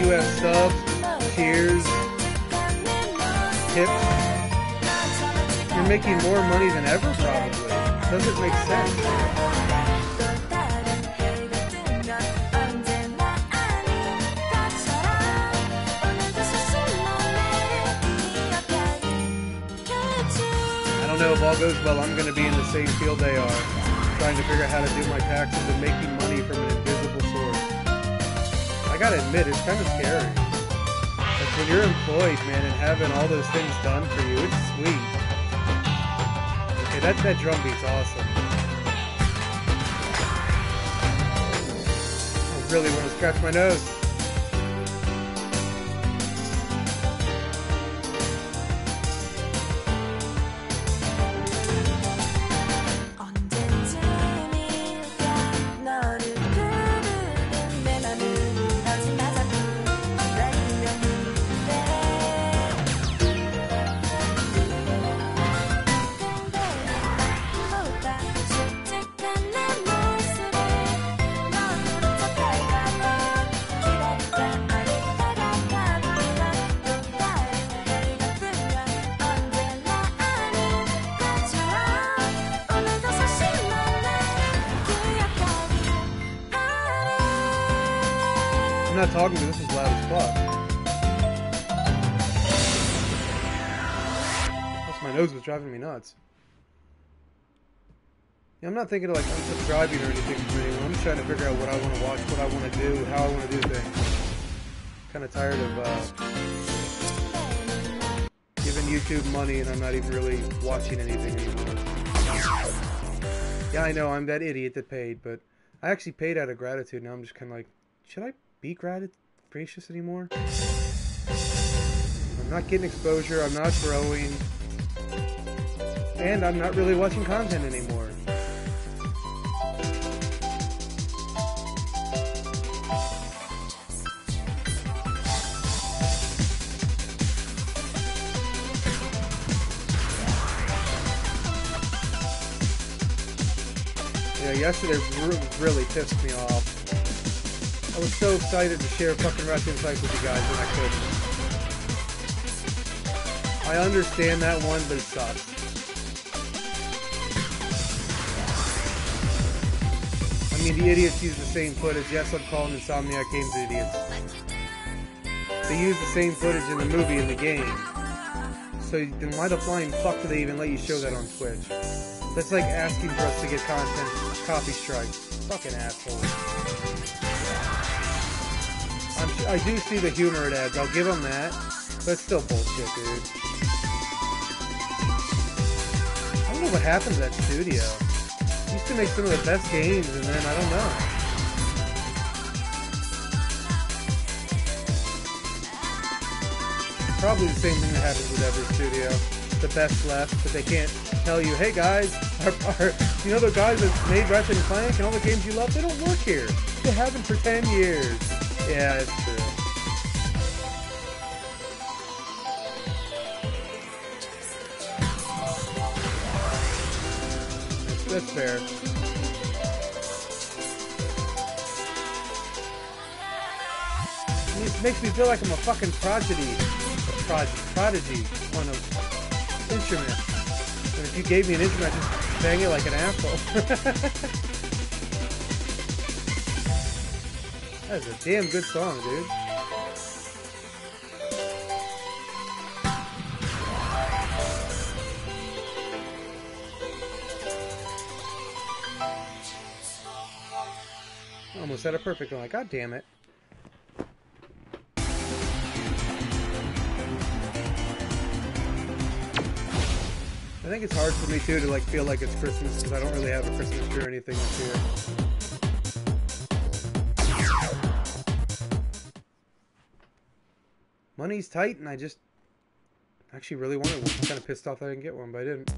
you have subs, tiers, tips. You're making more money than ever, probably. Does it make sense. know if all goes well, I'm going to be in the same field they are, trying to figure out how to do my taxes and making money from an gotta admit, it's kind of scary. Like when you're employed, man, and having all those things done for you, it's sweet. Okay, that that drum beat's awesome. I really want to scratch my nose. Not thinking of like unsubscribing or anything from anyone. I'm just trying to figure out what I want to watch, what I want to do, how I want to do things. Kind of tired of uh, giving YouTube money and I'm not even really watching anything anymore. Yeah, I know I'm that idiot that paid, but I actually paid out of gratitude. Now I'm just kind of like, should I be gratitude gracious anymore? I'm not getting exposure. I'm not growing, and I'm not really watching content anymore. Yesterday re- really pissed me off. I was so excited to share fucking wrestling sites with you guys, and I couldn't. I understand that one, but it sucks. I mean, the idiots use the same footage. Yes, I'm calling Insomniac Games idiots. They use the same footage in the movie and the game. So then why the flying fuck do they even let you show that on Twitch? That's like asking for us to get content copy strikes. Fucking asshole. I'm, do see the humor it adds. I'll give them that. But it's still bullshit, dude. I don't know what happened to that studio. Used to make some of the best games, and then I don't know. Probably the same thing that happens with every studio the best left, but they can't tell you, hey guys, our, our, you know the guys that made Ratchet and Clank and all the games you love, they don't work here. They haven't for 10 years. Yeah, it's true. That's fair. It makes me feel like I'm a fucking prodigy. A prod- prodigy. One of instrument. And if you gave me an instrument, I'd just bang it like an asshole. That is a damn good song, dude. Almost had a perfect one. Like, God damn it. Think it's hard for me too to like feel like it's Christmas because I don't really have a Christmas tree or anything this year. Money's tight, and I just actually really wanted one. I'm kind of pissed off that I didn't get one, but I didn't.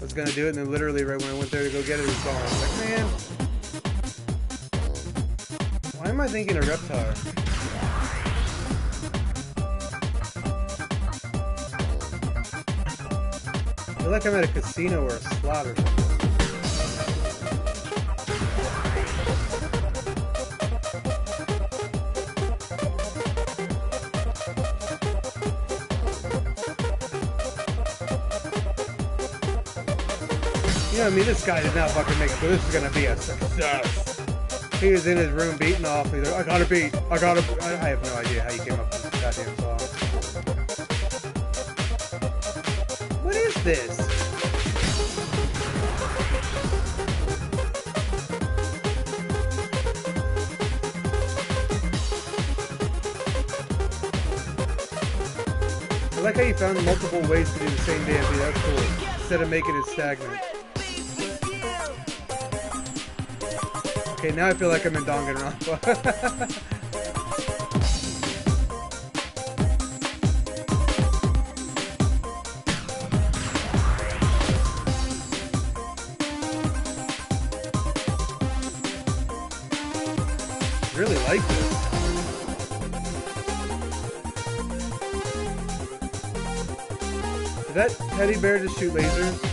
I was gonna do it, and then literally right when I went there to go get it, it was gone. I was like, man, why am I thinking of Reptar? Feel like I'm at a casino or a slot or something. You know, I mean, this guy did not fucking make it, but this is gonna be a success. He was in his room beating off. He's like, I gotta beat, I gotta. I I have no idea how you came up with this goddamn song. This? I like how you found multiple ways to do the same damn beat. That's cool. Instead of making it stagnant. Okay, now I feel like I'm in Danganronpa. really like this. Did that teddy bear just shoot lasers?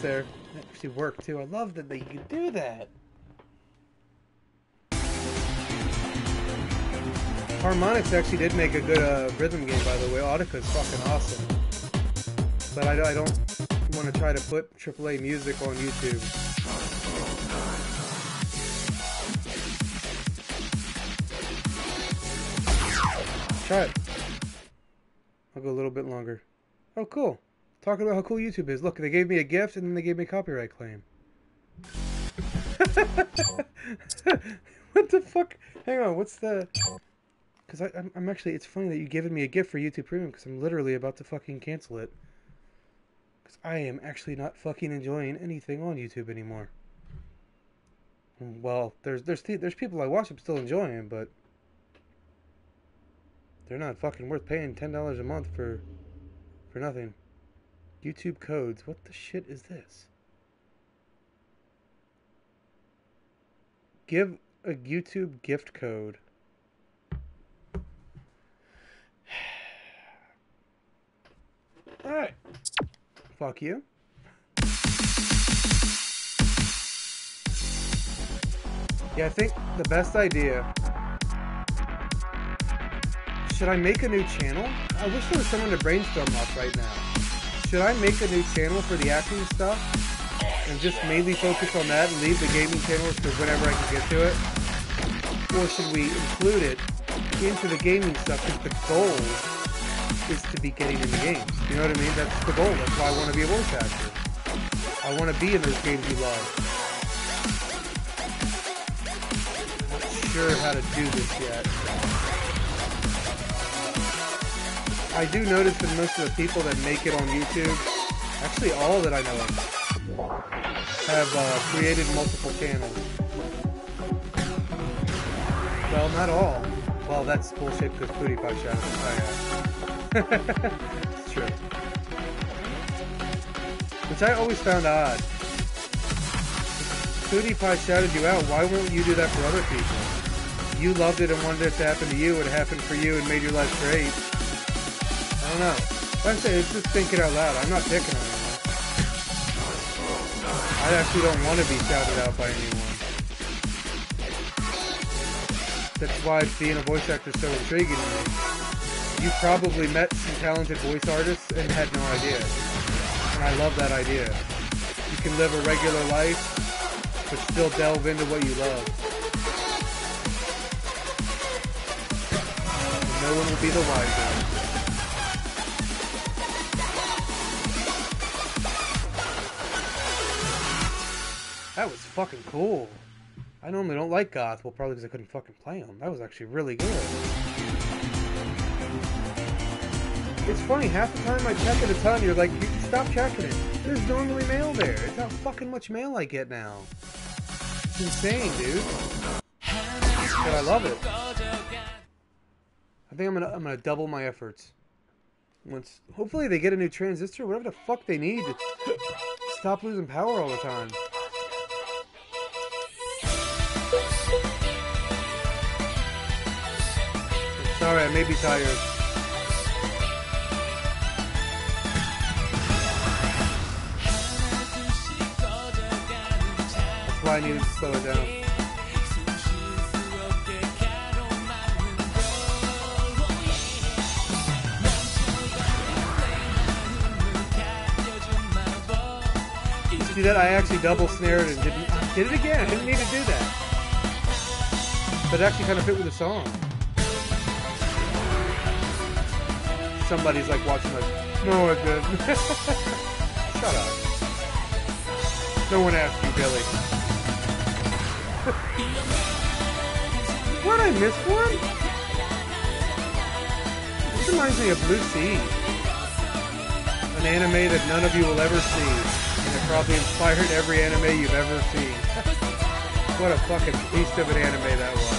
There. Actually worked too. I love that they could do that. Harmonix actually did make a good uh, rhythm game, by the way. Audica's fucking awesome. But I, I don't want to try to put AAA music on YouTube. Try it. I'll go a little bit longer. Oh, cool. Talking about how cool YouTube is. Look, they gave me a gift and then they gave me a copyright claim. what the fuck? Hang on, what's the... Because I'm, I'm actually... It's funny that you've given me a gift for YouTube Premium because I'm literally about to fucking cancel it. Because I am actually not fucking enjoying anything on YouTube anymore. Well, there's there's there's people I watch I'm still enjoying, but they're not fucking worth paying ten dollars a month for for nothing. YouTube codes. What the shit is this? Give a YouTube gift code. Alright. Fuck you. Yeah, I think the best idea. Should I make a new channel? I wish there was someone to brainstorm off right now. Should I make a new channel for the acting stuff? And just mainly focus on that and leave the gaming channels for whenever I can get to it? Or should we include it into the gaming stuff because the goal is to be getting in the games. You know what I mean? That's the goal. That's why I want to be a voice actor. I want to be in those games you love. Not sure how to do this yet. I do notice that most of the people that make it on YouTube, actually all that I know of, have uh, created multiple channels. Well, not all. Well, that's bullshit because PewDiePie shouted it. Oh, yeah. it's true. Which I always found odd. PewDiePie shouted you out. Why won't you do that for other people? You loved it and wanted it to happen to you. It happened for you and made your life great. I don't know. I say, it's just thinking out loud. I'm not picking on anyone. I actually don't want to be shouted out by anyone. That's why being a voice actor is so intriguing to me. You probably met some talented voice artists and had no idea. And I love that idea. You can live a regular life, but still delve into what you love. No one will be the wiser. Fucking cool. I normally don't like goth, well, probably because I couldn't fucking play them. That was actually really good. It's funny, half the time I check it a ton, you're like, you stop checking it. There's normally mail there. It's how fucking much mail I get now. It's insane, dude. But I love it. I think I'm gonna I'm gonna double my efforts. Once hopefully they get a new transistor, whatever the fuck they need stop losing power all the time. Sorry, I may be tired. That's why I needed to slow it down. See that? I actually double snared and didn't did it again. I didn't need to do that. But it actually kind of fit with the song. Somebody's like watching like, no, it didn't. Shut up. No one asked you, Billy. what? I missed one? This reminds me of Blue Sea. An anime that none of you will ever see. And it probably inspired every anime you've ever seen. what a fucking beast of an anime that was.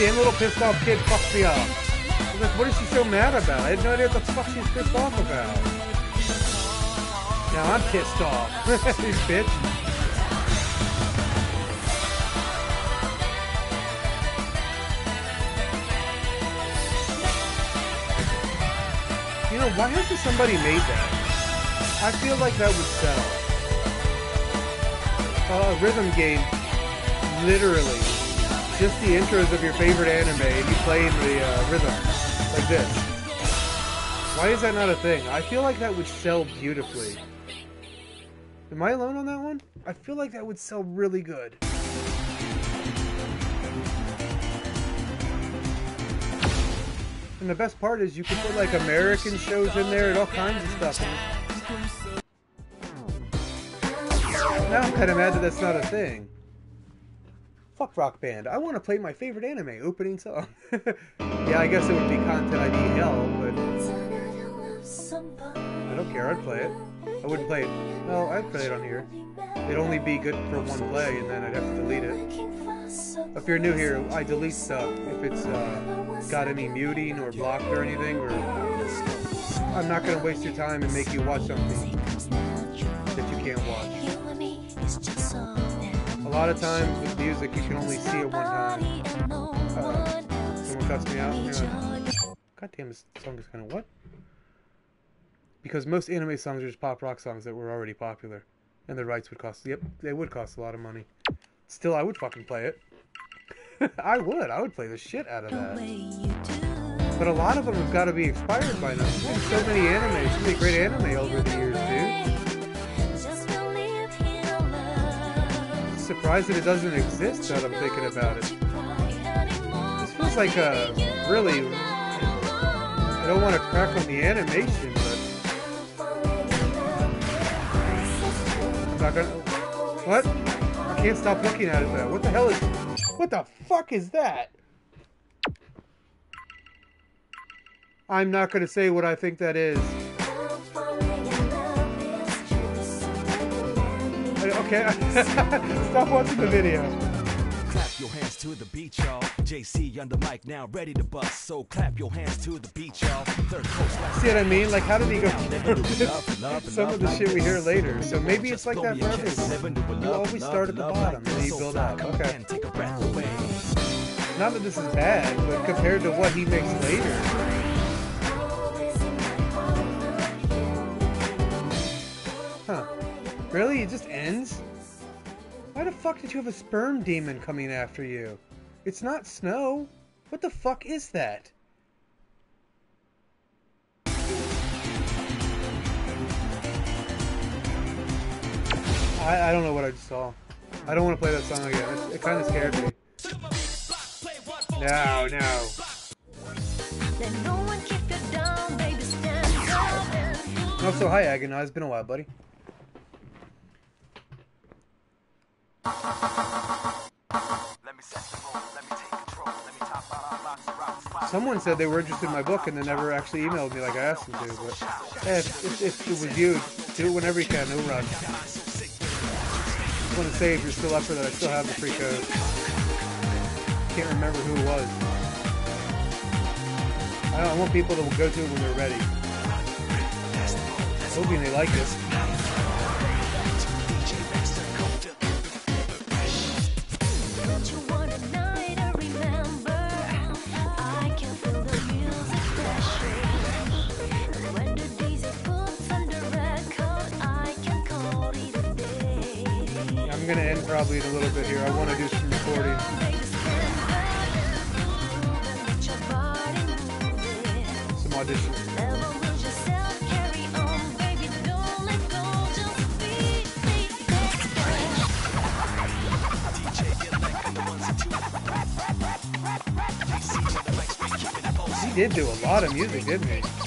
Goddamn little pissed off kid fucked me up. I like, what is she so mad about? I had no idea what the fuck she's pissed off about. Now I'm pissed off. you bitch. You know, why hasn't somebody made that? I feel like that would sell. Uh, a rhythm game, literally just the intros of your favorite anime and you playing the uh, rhythm like this. Why is that not a thing? I feel like that would sell beautifully. Am I alone on that one? I feel like that would sell really good. And the best part is you can put like American shows in there and all kinds of stuff. Now I'm kind of mad that that's not a thing. Fuck Rock Band. I want to play my favorite anime opening song. yeah, I guess it would be content ID hell, but I don't care. I'd play it. I wouldn't play it. No, I'd play it on here. It'd only be good for one play, and then I'd have to delete it. If you're new here, I delete stuff if it's uh, got any muting or blocked or anything. Or I'm not gonna waste your time and make you watch something that you can't watch. A lot of times with music, you can only see it one time. Uh, someone cuts me out. On. God damn, this song is kind of what? Because most anime songs are just pop rock songs that were already popular, and the rights would cost. Yep, they would cost a lot of money. Still, I would fucking play it. I would. I would play the shit out of that. But a lot of them have got to be expired by now. There's so many anime, so many great anime over the years, dude. Surprised that it doesn't exist. That I'm thinking about it. This feels like a really I don't want to crack on the animation, but I'm not gonna. What? I can't stop looking at it though. What the hell is? What the fuck is that? I'm not gonna say what I think that is. Okay, stop watching the video. Clap your hands to the beat, y'all. JC on the mic now, ready to bust. So clap your hands to the beat, y'all. Third coast, last See what I mean? Like, how did he go from some of the shit we hear later? So maybe it's like that for everyone. You always start at the bottom and then you build up. Okay. Take a breath away. Not that this is bad, but compared to what he makes later. Huh. Really? It just ends? Why the fuck did you have a sperm demon coming after you? It's not snow. What the fuck is that? I, I don't know what I just saw. I don't want to play that song again. It, it kind of scared me. No, no. Let no one keep you down, baby, stand up and Oh, so hi, Agonize. It's been a while, buddy. Let me set the roll, let me take control, let me top out our box, rock, spot. Someone said they were interested in my book and they never actually emailed me like I asked them to. But if, if, if it was you, do it whenever you can. No rush. I just want to say if you're still up for that, I still have the free code. Can't remember who it was. I, I want people to go to it when they're ready. Hoping they like this. I'm gonna end probably in a little bit here. I want to do some recording. Some auditions. He did do a lot of music, didn't he?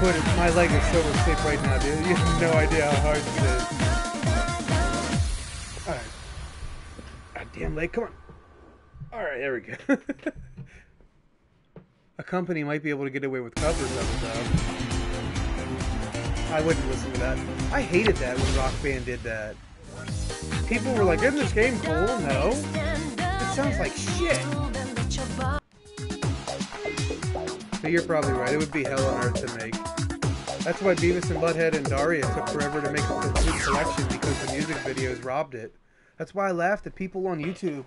My foot, is, my leg is so sick right now, dude. You have no idea how hard this is. All right. God damn leg, come on. All right, there we go. A company might be able to get away with covers of it, though. I wouldn't listen to that. I hated that when Rock Band did that. People were like, "Isn't this game cool?" No. It sounds like shit. But you're probably right. It would be hell on earth to make. That's why Beavis and Butthead and Daria took forever to make a complete collection because the music videos robbed it. That's why I laughed at people on YouTube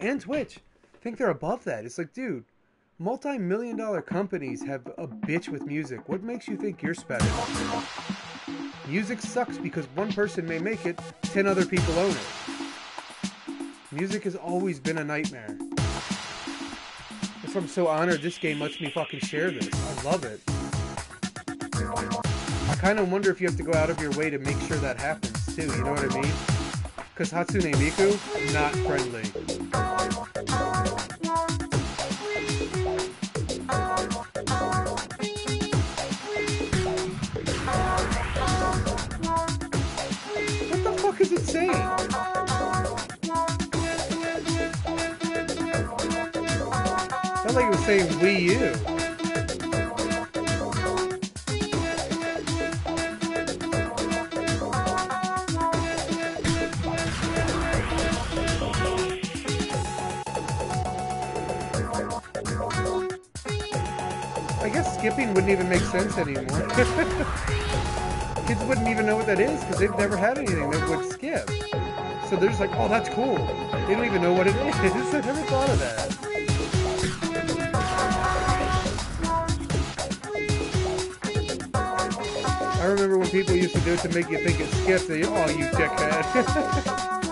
and Twitch think they're above that. It's like, dude, multi-million dollar companies have a bitch with music. What makes you think you're special? Music sucks because one person may make it, ten other people own it. Music has always been a nightmare. That's why I'm so honored this game lets me fucking share this. I love it. I kind of wonder if you have to go out of your way to make sure that happens too. You know what I mean? Because Hatsune Miku, not friendly. What the fuck is it saying? Sounds like it was saying Wii U. skipping wouldn't even make sense anymore. Kids wouldn't even know what that is because they've never had anything that would skip. So they're just like, oh, that's cool. They don't even know what it is. I never thought of that. I remember when people used to do it to make you think it skipped. They, oh, you dickhead.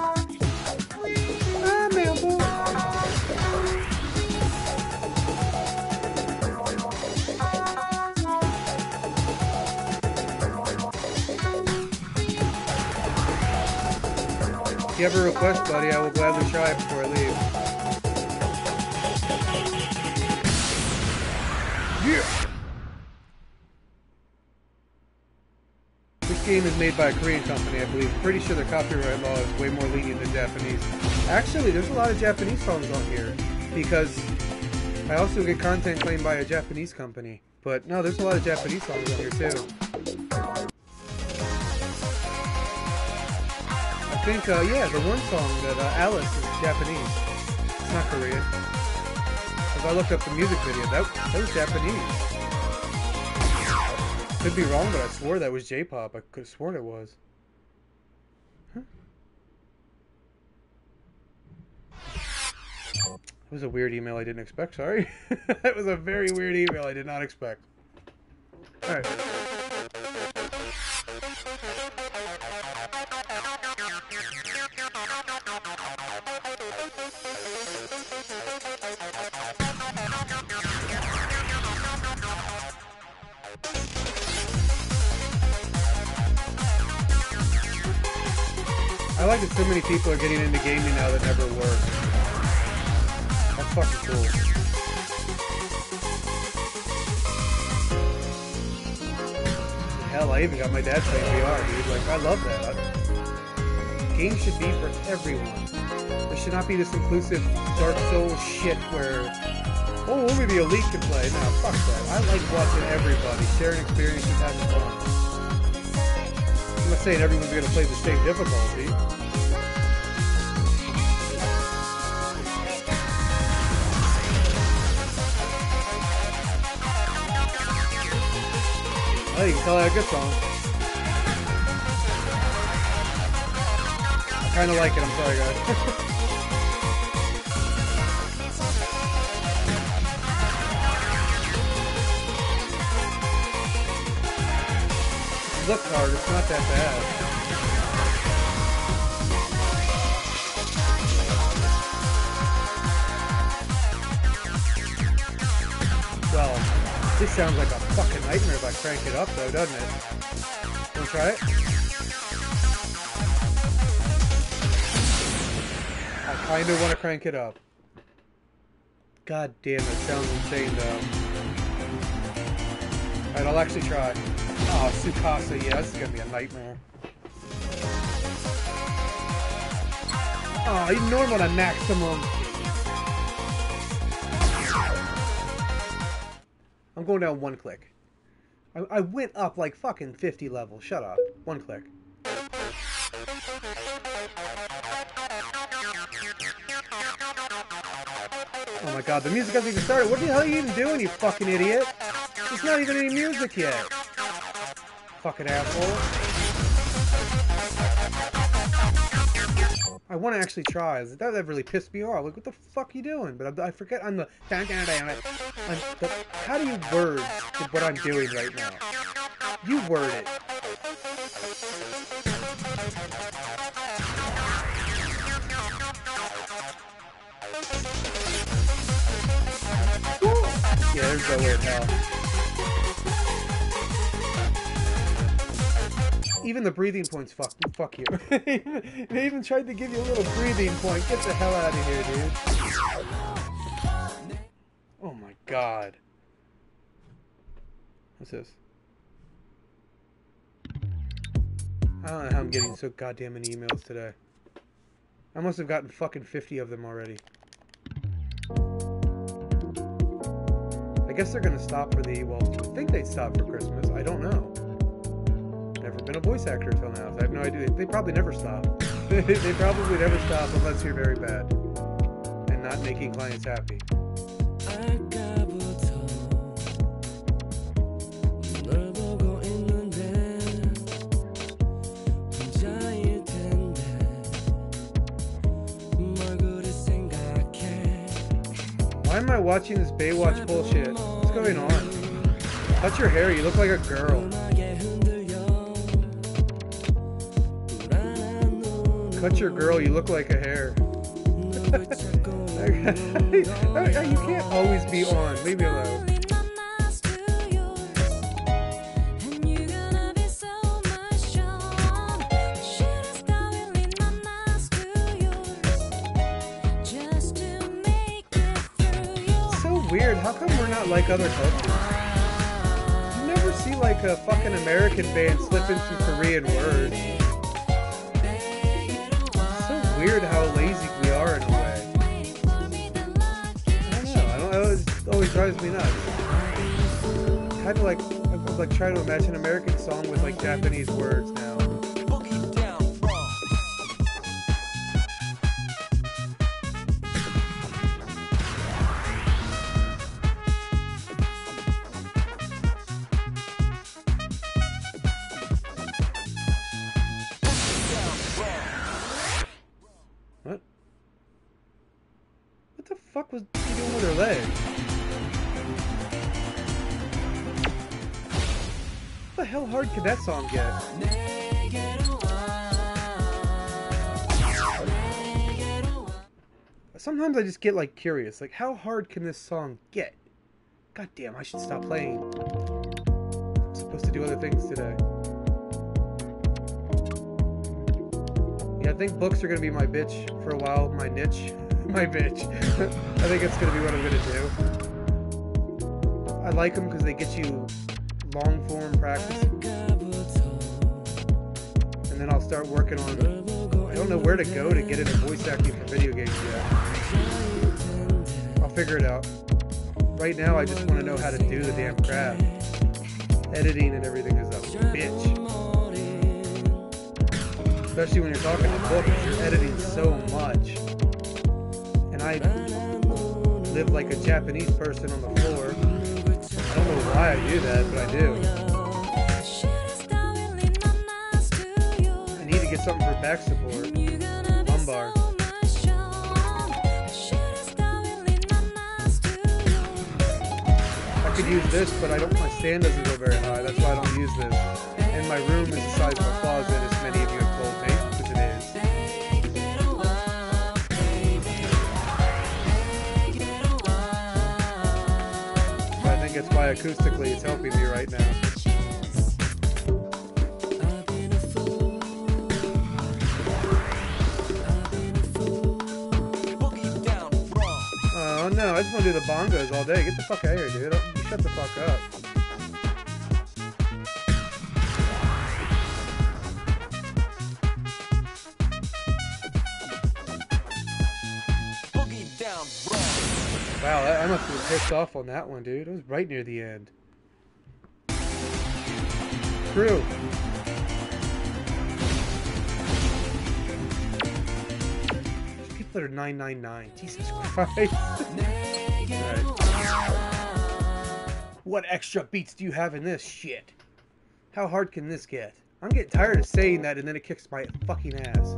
A request, buddy, I will gladly try it before I leave. Yeah! This game is made by a Korean company, I believe. Pretty sure their copyright law is way more lenient than Japanese. Actually, there's a lot of Japanese songs on here because I also get content claimed by a Japanese company. But no, there's a lot of Japanese songs on here too. Think, uh, yeah, the one song that uh, Alice is Japanese. It's not Korean. If I looked up the music video, that, that was Japanese. Could be wrong, but I swore that was J-pop. I could have sworn it was. Huh. It was a weird email I didn't expect, sorry. that was a very weird email I did not expect. Alright. So many people are getting into gaming now that never were. That's fucking cool. Hell, I even got my dad playing VR, dude. Like, I love that. Games should be for everyone. There should not be this inclusive Dark Souls shit where, oh, only the elite can play. No, fuck that. I like watching everybody, sharing experiences, having fun. I'm not saying everyone's gonna play the same difficulty. You can tell I a good song. I kind of like it. I'm sorry, guys. Look hard. It's not that bad. This sounds like a fucking nightmare if I crank it up, though, doesn't it? Wanna try it? I kinda wanna crank it up. God damn, it sounds insane, though. Alright, I'll actually try. Oh, Tsukasa, yeah, this is gonna be a nightmare. Oh, you normal to maximum. I'm going down one click. I, I went up like fucking 50 levels. Shut up. One click. Oh my god, the music hasn't even started. What the hell are you even doing, you fucking idiot? There's not even any music yet. Fucking asshole. I want to actually try. That, that really pissed me off. Like, what the fuck are you doing? But I, I forget I'm the. I'm how do you word what I'm doing right now? You word it. Yeah, there's no way hell. Even the breathing points, fuck, fuck you. they even tried to give you a little breathing point. Get the hell out of here, dude. God. What's this? I don't know how I'm getting so goddamn many emails today. I must have gotten fucking 50 of them already. I guess they're gonna stop for the, well, I think they'd stop for Christmas. I don't know. Never been a voice actor until now, so I have no idea. They probably never stop. they probably never stop unless you're very bad. And not making clients happy. Why am I watching this Baywatch bullshit? What's going on? Touch your hair, you look like a girl. Cut your girl, you look like a hair. you can't always be on. Leave me alone. Like other cultures? You never see like a fucking American band slip in some Korean words. It's so weird how lazy we are in a way. I don't know. I don't. It always, always drives me nuts. Kind of like I'm like trying to imagine an American song with like Japanese words Sometimes I just get like curious, like how hard can this song get? God damn, I should stop playing. I'm supposed to do other things today. Yeah, I think books are gonna be my bitch for a while, my niche, my bitch. I think it's gonna be what I'm gonna do. I like them because they get you long form practice, and then I'll start working on. I don't know where to go to get into voice acting for video games yet. Figure it out. Right now, I just want to know how to do the damn crap. Editing and everything is a bitch. Especially when you're talking to books, you're editing so much. And I live like a Japanese person on the floor. I don't know why I do that, but I do. I need to get something for back support. Lumbar. Could use this, but I don't. My stand doesn't go very high. That's why I don't use this. And my room is the size of a closet, as many of you have told me, which it is. So I think that's why acoustically it's helping me right now. Boogie down wrong. Oh no, I just want to do the bongos all day. Get the fuck out of here, dude. Shut the fuck up. Boogie down wrong. Wow, I I must have been pissed off on that one, dude. It was right near the end. True. People that are 999. Jesus Christ. What extra beats do you have in this shit? How hard can this get? I'm getting tired of saying that and then it kicks my fucking ass.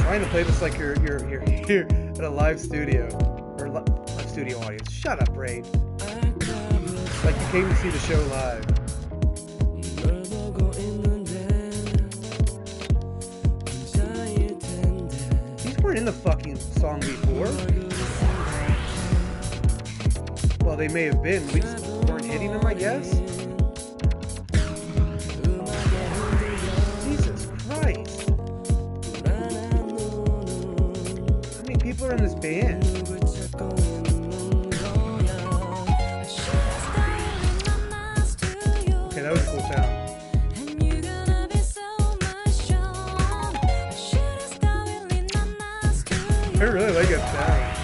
trying to play this like you're you're you're here at a live studio or li- live studio audience. Shut up, Rain. Like you came to see the show live. Weren't in the fucking song before. Well, they may have been. We just weren't hitting them, I guess. Jesus Christ. How many people are in this band? I really like it.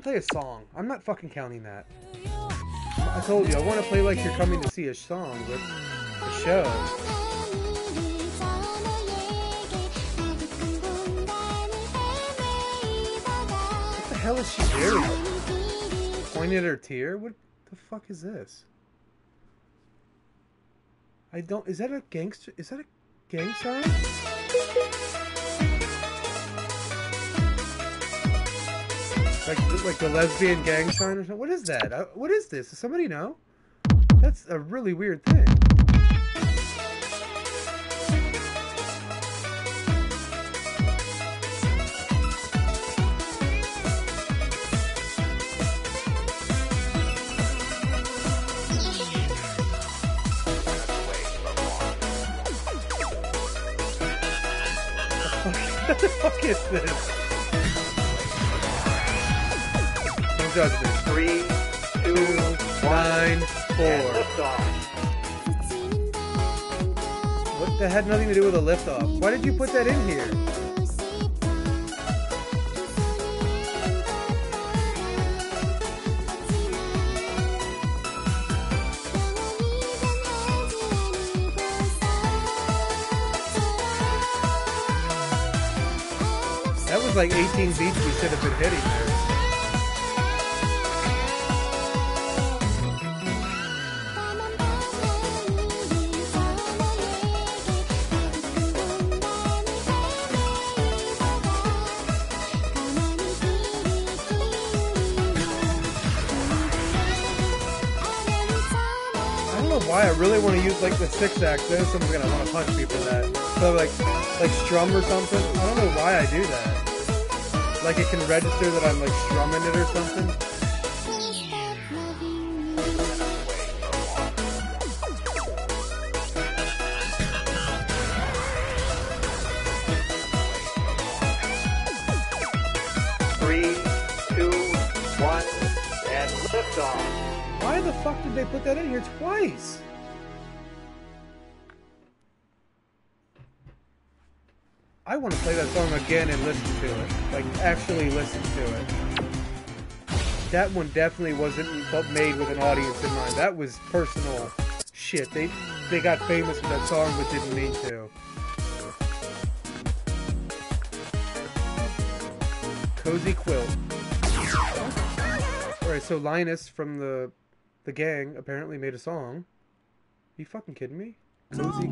Play a song. I'm not fucking counting that. I told you, I want to play like you're coming to see a song, but a show. What the hell is she doing? Pointing at her tear? What the fuck is this? I don't. Is that a gangster? Is that a gang sign? Like, like the lesbian gang sign or something? What is that? Uh, what is this? Does somebody know? That's a really weird thing. What the fuck is this? Me. Three, two, Nine, four. What that had nothing to do with a liftoff. Why did you put that in here? That was like 18 beats we should have been hitting there. Really want to use like the six axe. Then someone's gonna want to punch me for that. So like, like strum or something. I don't know why I do that. Like it can register that I'm like strumming it or something. Three, two, one, and liftoff. Why the fuck did they put that in here twice? Play that song again and listen to it. Like, actually listen to it. That one definitely wasn't made with an audience in mind. That was personal shit. They they got famous with that song but didn't mean to. Cozy Quilt. Alright, so Linus from the the gang apparently made a song. you fucking kidding me? Cozy.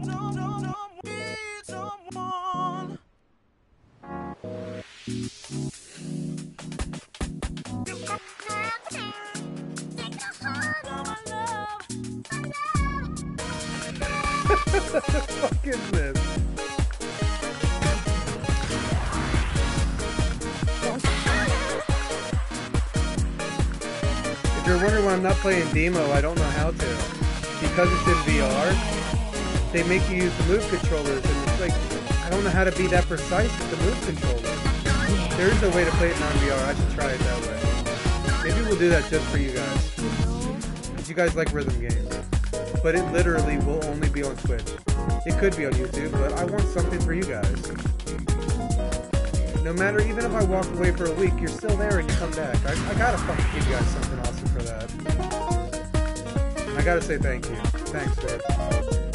This? If you're wondering why I'm not playing demo, I don't know how to. Because it's in VR, they make you use the move controllers, and it's like, I don't know how to be that precise with the move controller. There is a way to play it non-VR. I should try it that way. Maybe we'll do that just for you guys. 'Cause you guys like rhythm games. But it literally will only be on Twitch. It could be on YouTube, but I want something for you guys. No matter, even if I walk away for a week, you're still there and you come back. I, I gotta fucking give you guys something awesome for that. I gotta say thank you. Thanks, babe.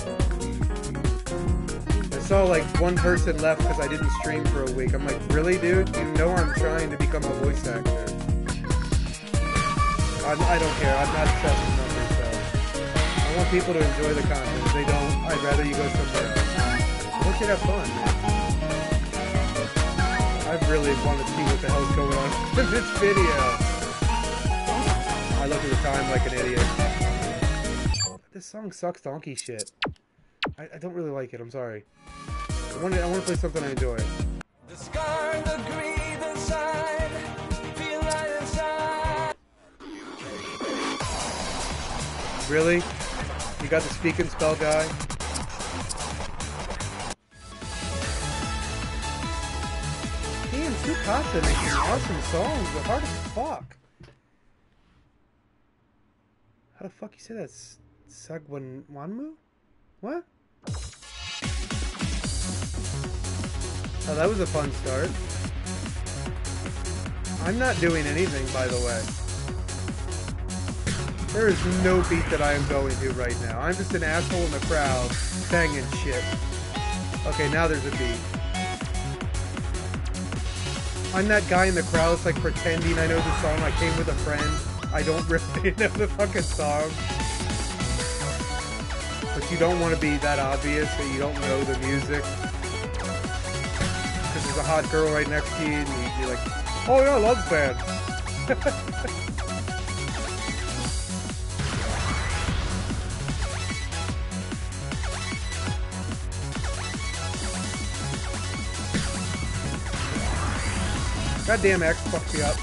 I saw like one person left because I didn't stream for a week. I'm like, really, dude? You know I'm trying to become a voice actor. I'm, I don't care. I'm not obsessed with numbers, so. I want people to enjoy the content. If they don't, I'd rather you go somewhere else. I to have fun. I really want to see what the hell's going on with this video. I look at the time like an idiot. This song sucks donkey shit. I, I don't really like it. I'm sorry. I want to. I want to play something I enjoy. The scar, the greed inside, feel inside. Really? You got the speak and spell guy? Damn, Tsukasa making awesome songs, but hard as fuck. How the fuck you say that? S- Sagwan Wanmu? What? Oh, that was a fun start. I'm not doing anything, by the way. There is no beat that I am going to right now. I'm just an asshole in the crowd banging shit. Okay, now there's a beat. I'm that guy in the crowd that's like pretending I know the song. I came with a friend. I don't really know the fucking song. But you don't want to be that obvious that you don't know the music. There's a hot girl right next to you and you- you're like, oh yeah, I love band. Goddamn X fucked me up.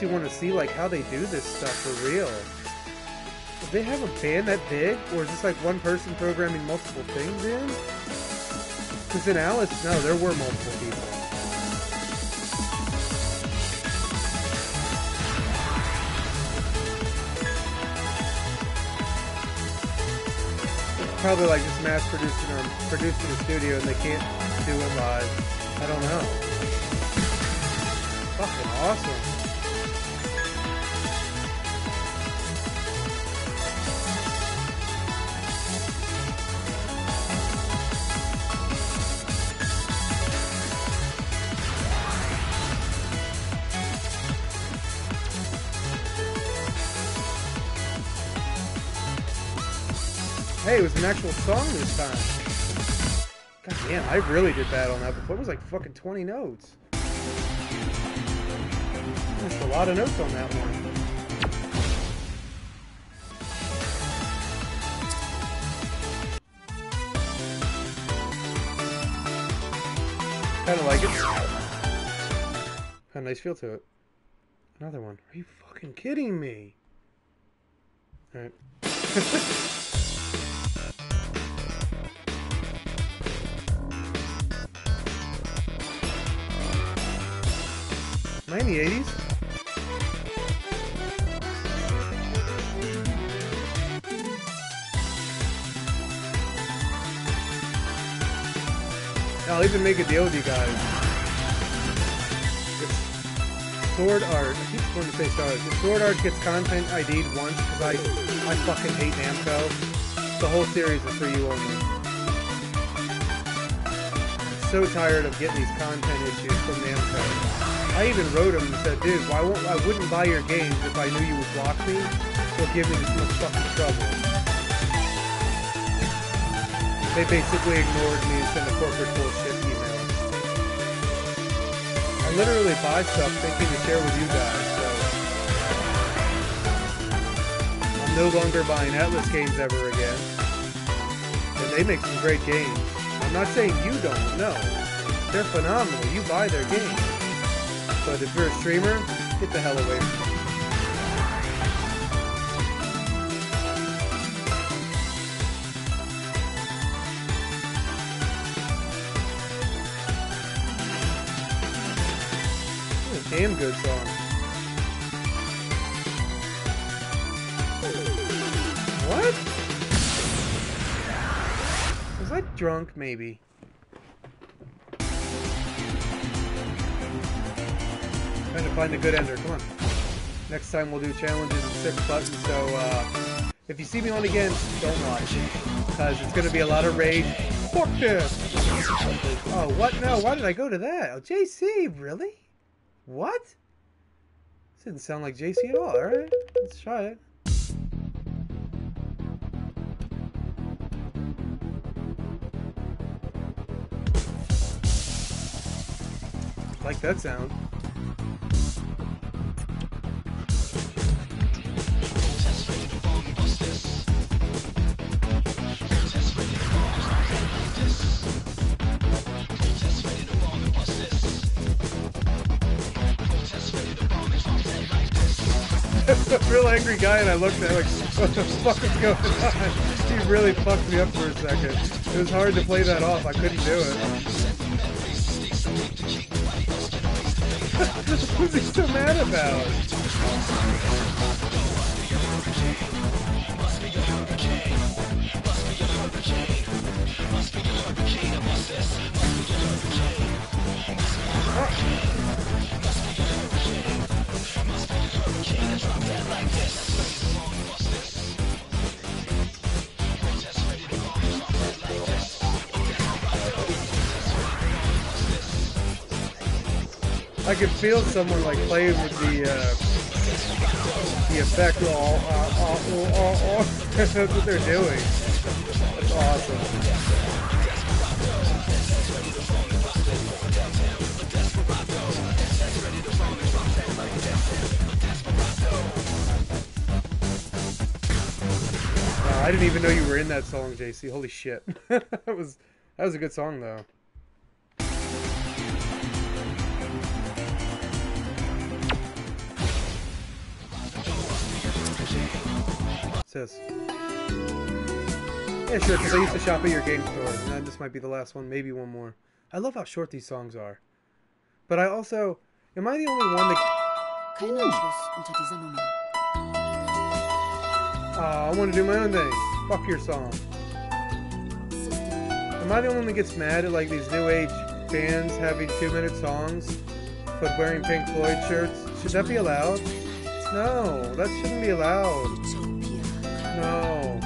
Really want to see like how they do this stuff for real. Do they have a band that big, or is this like one person programming multiple things in? Because in Alice, no, there were multiple people. Probably like just mass producing or produced in um, the studio and they can't do it live. I don't know. Fucking awesome. Hey, it was an actual song this time. God damn, I really did bad on that before. It was like fucking 20 notes. Missed a lot of notes on that one. Kind of like it. Got a nice feel to it. Another one. Are you fucking kidding me? Alright. Am I in the 80s? I'll even make a deal with you guys. If Sword Art, I keep wanting to say Sword Art. If Sword Art gets content ID'd once, because I, I fucking hate Namco, the whole series is for you only. So tired of getting these content issues from Namco. I even wrote him and said, dude, why won't, I wouldn't buy your games if I knew you would block me or give me this much fucking trouble. They basically ignored me and sent a corporate bullshit email. I literally buy stuff thinking to share with you guys, so I'm no longer buying Atlus games ever again. And they make some great games. I'm not saying you don't, no. They're phenomenal. You buy their games. But if you're a streamer, get the hell away from a damn good song. Drunk? Maybe. Trying to find a good ender. Come on. Next time we'll do challenges and six buttons. So uh, if you see me on again, don't watch because it's gonna be a lot of rage. Fuck this. Oh what? No. Why did I go to that? Oh JC, really? What? This didn't sound like JC at all. All right, let's try it. Like that sound. real angry guy, and I looked at him like, what the fuck is going on? He really fucked me up for a second. It was hard to play that off. I couldn't do it. What was he so mad about? Can feel someone like playing with the uh, the effect. Oh, oh, oh, oh, oh. That's what they're doing. That's awesome. Uh, I didn't even know you were in that song, JC. Holy shit. that was that was a good song though. Sis. Yeah, sure, because I used to shop at your game store, and that- this might be the last one, maybe one more. I love how short these songs are. But I also, am I the only one that? Kein Anschluss unter dieser Nummer. Uh, I want to do my own thing. Fuck your song. Am I the only one that gets mad at like these new age bands having two minute songs, but wearing Pink Floyd shirts? Should that be allowed? No, that shouldn't be allowed. No.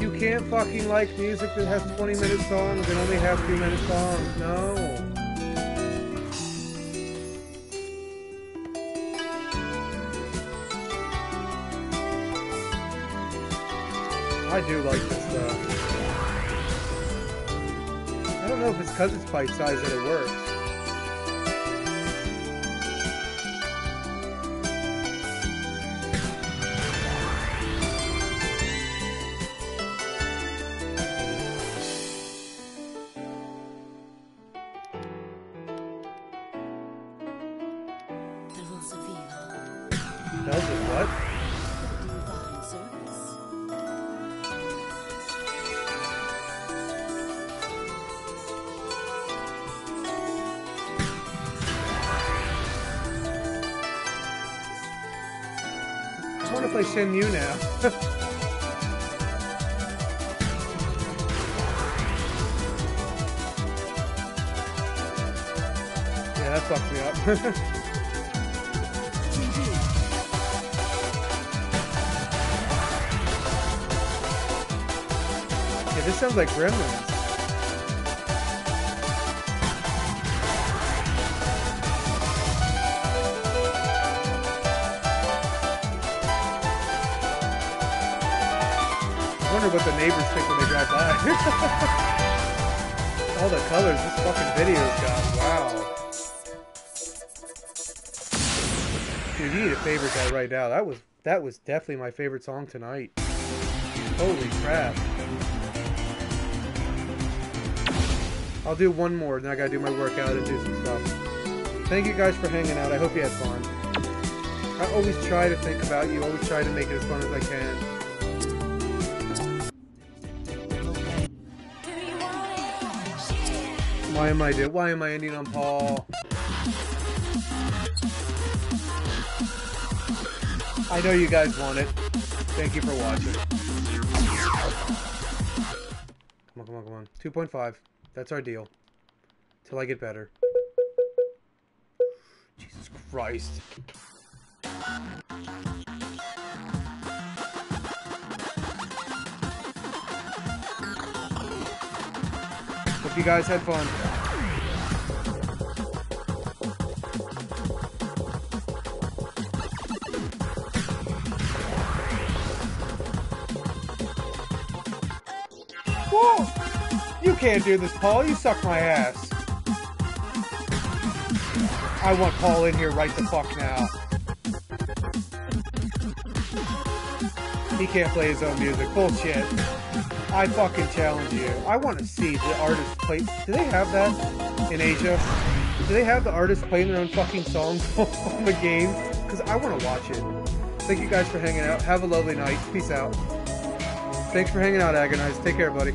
You can't fucking like music that has 20 minute songs and only have two minute songs. No. I do like this though. I don't know if it's because it's bite sized that it works. If you now. yeah, that fucked me up. yeah, this sounds like Gremlins. Wonder what the neighbors think when they drive by. All the colors this fucking video's got. Wow. Dude, you need to favorite that right now. That was that was definitely my favorite song tonight. Holy crap. I'll do one more, then I gotta do my workout and do some stuff. Thank you guys for hanging out. I hope you had fun. I always try to think about you, always try to make it as fun as I can. Why am I do? Why am I ending on Paul? I know you guys want it. Thank you for watching. Come on, come on, come on. 2.5. That's our deal. Till I get better. Jesus Christ. Hope you guys had fun. Can't do this, Paul. You suck my ass. I want Paul in here right the fuck now. He can't play his own music. Bullshit. I fucking challenge you. I want to see the artists play. Do they have that in Asia? Do they have the artists playing their own fucking songs on the game? Because I want to watch it. Thank you guys for hanging out. Have a lovely night. Peace out. Thanks for hanging out, Agonize. Take care, buddy.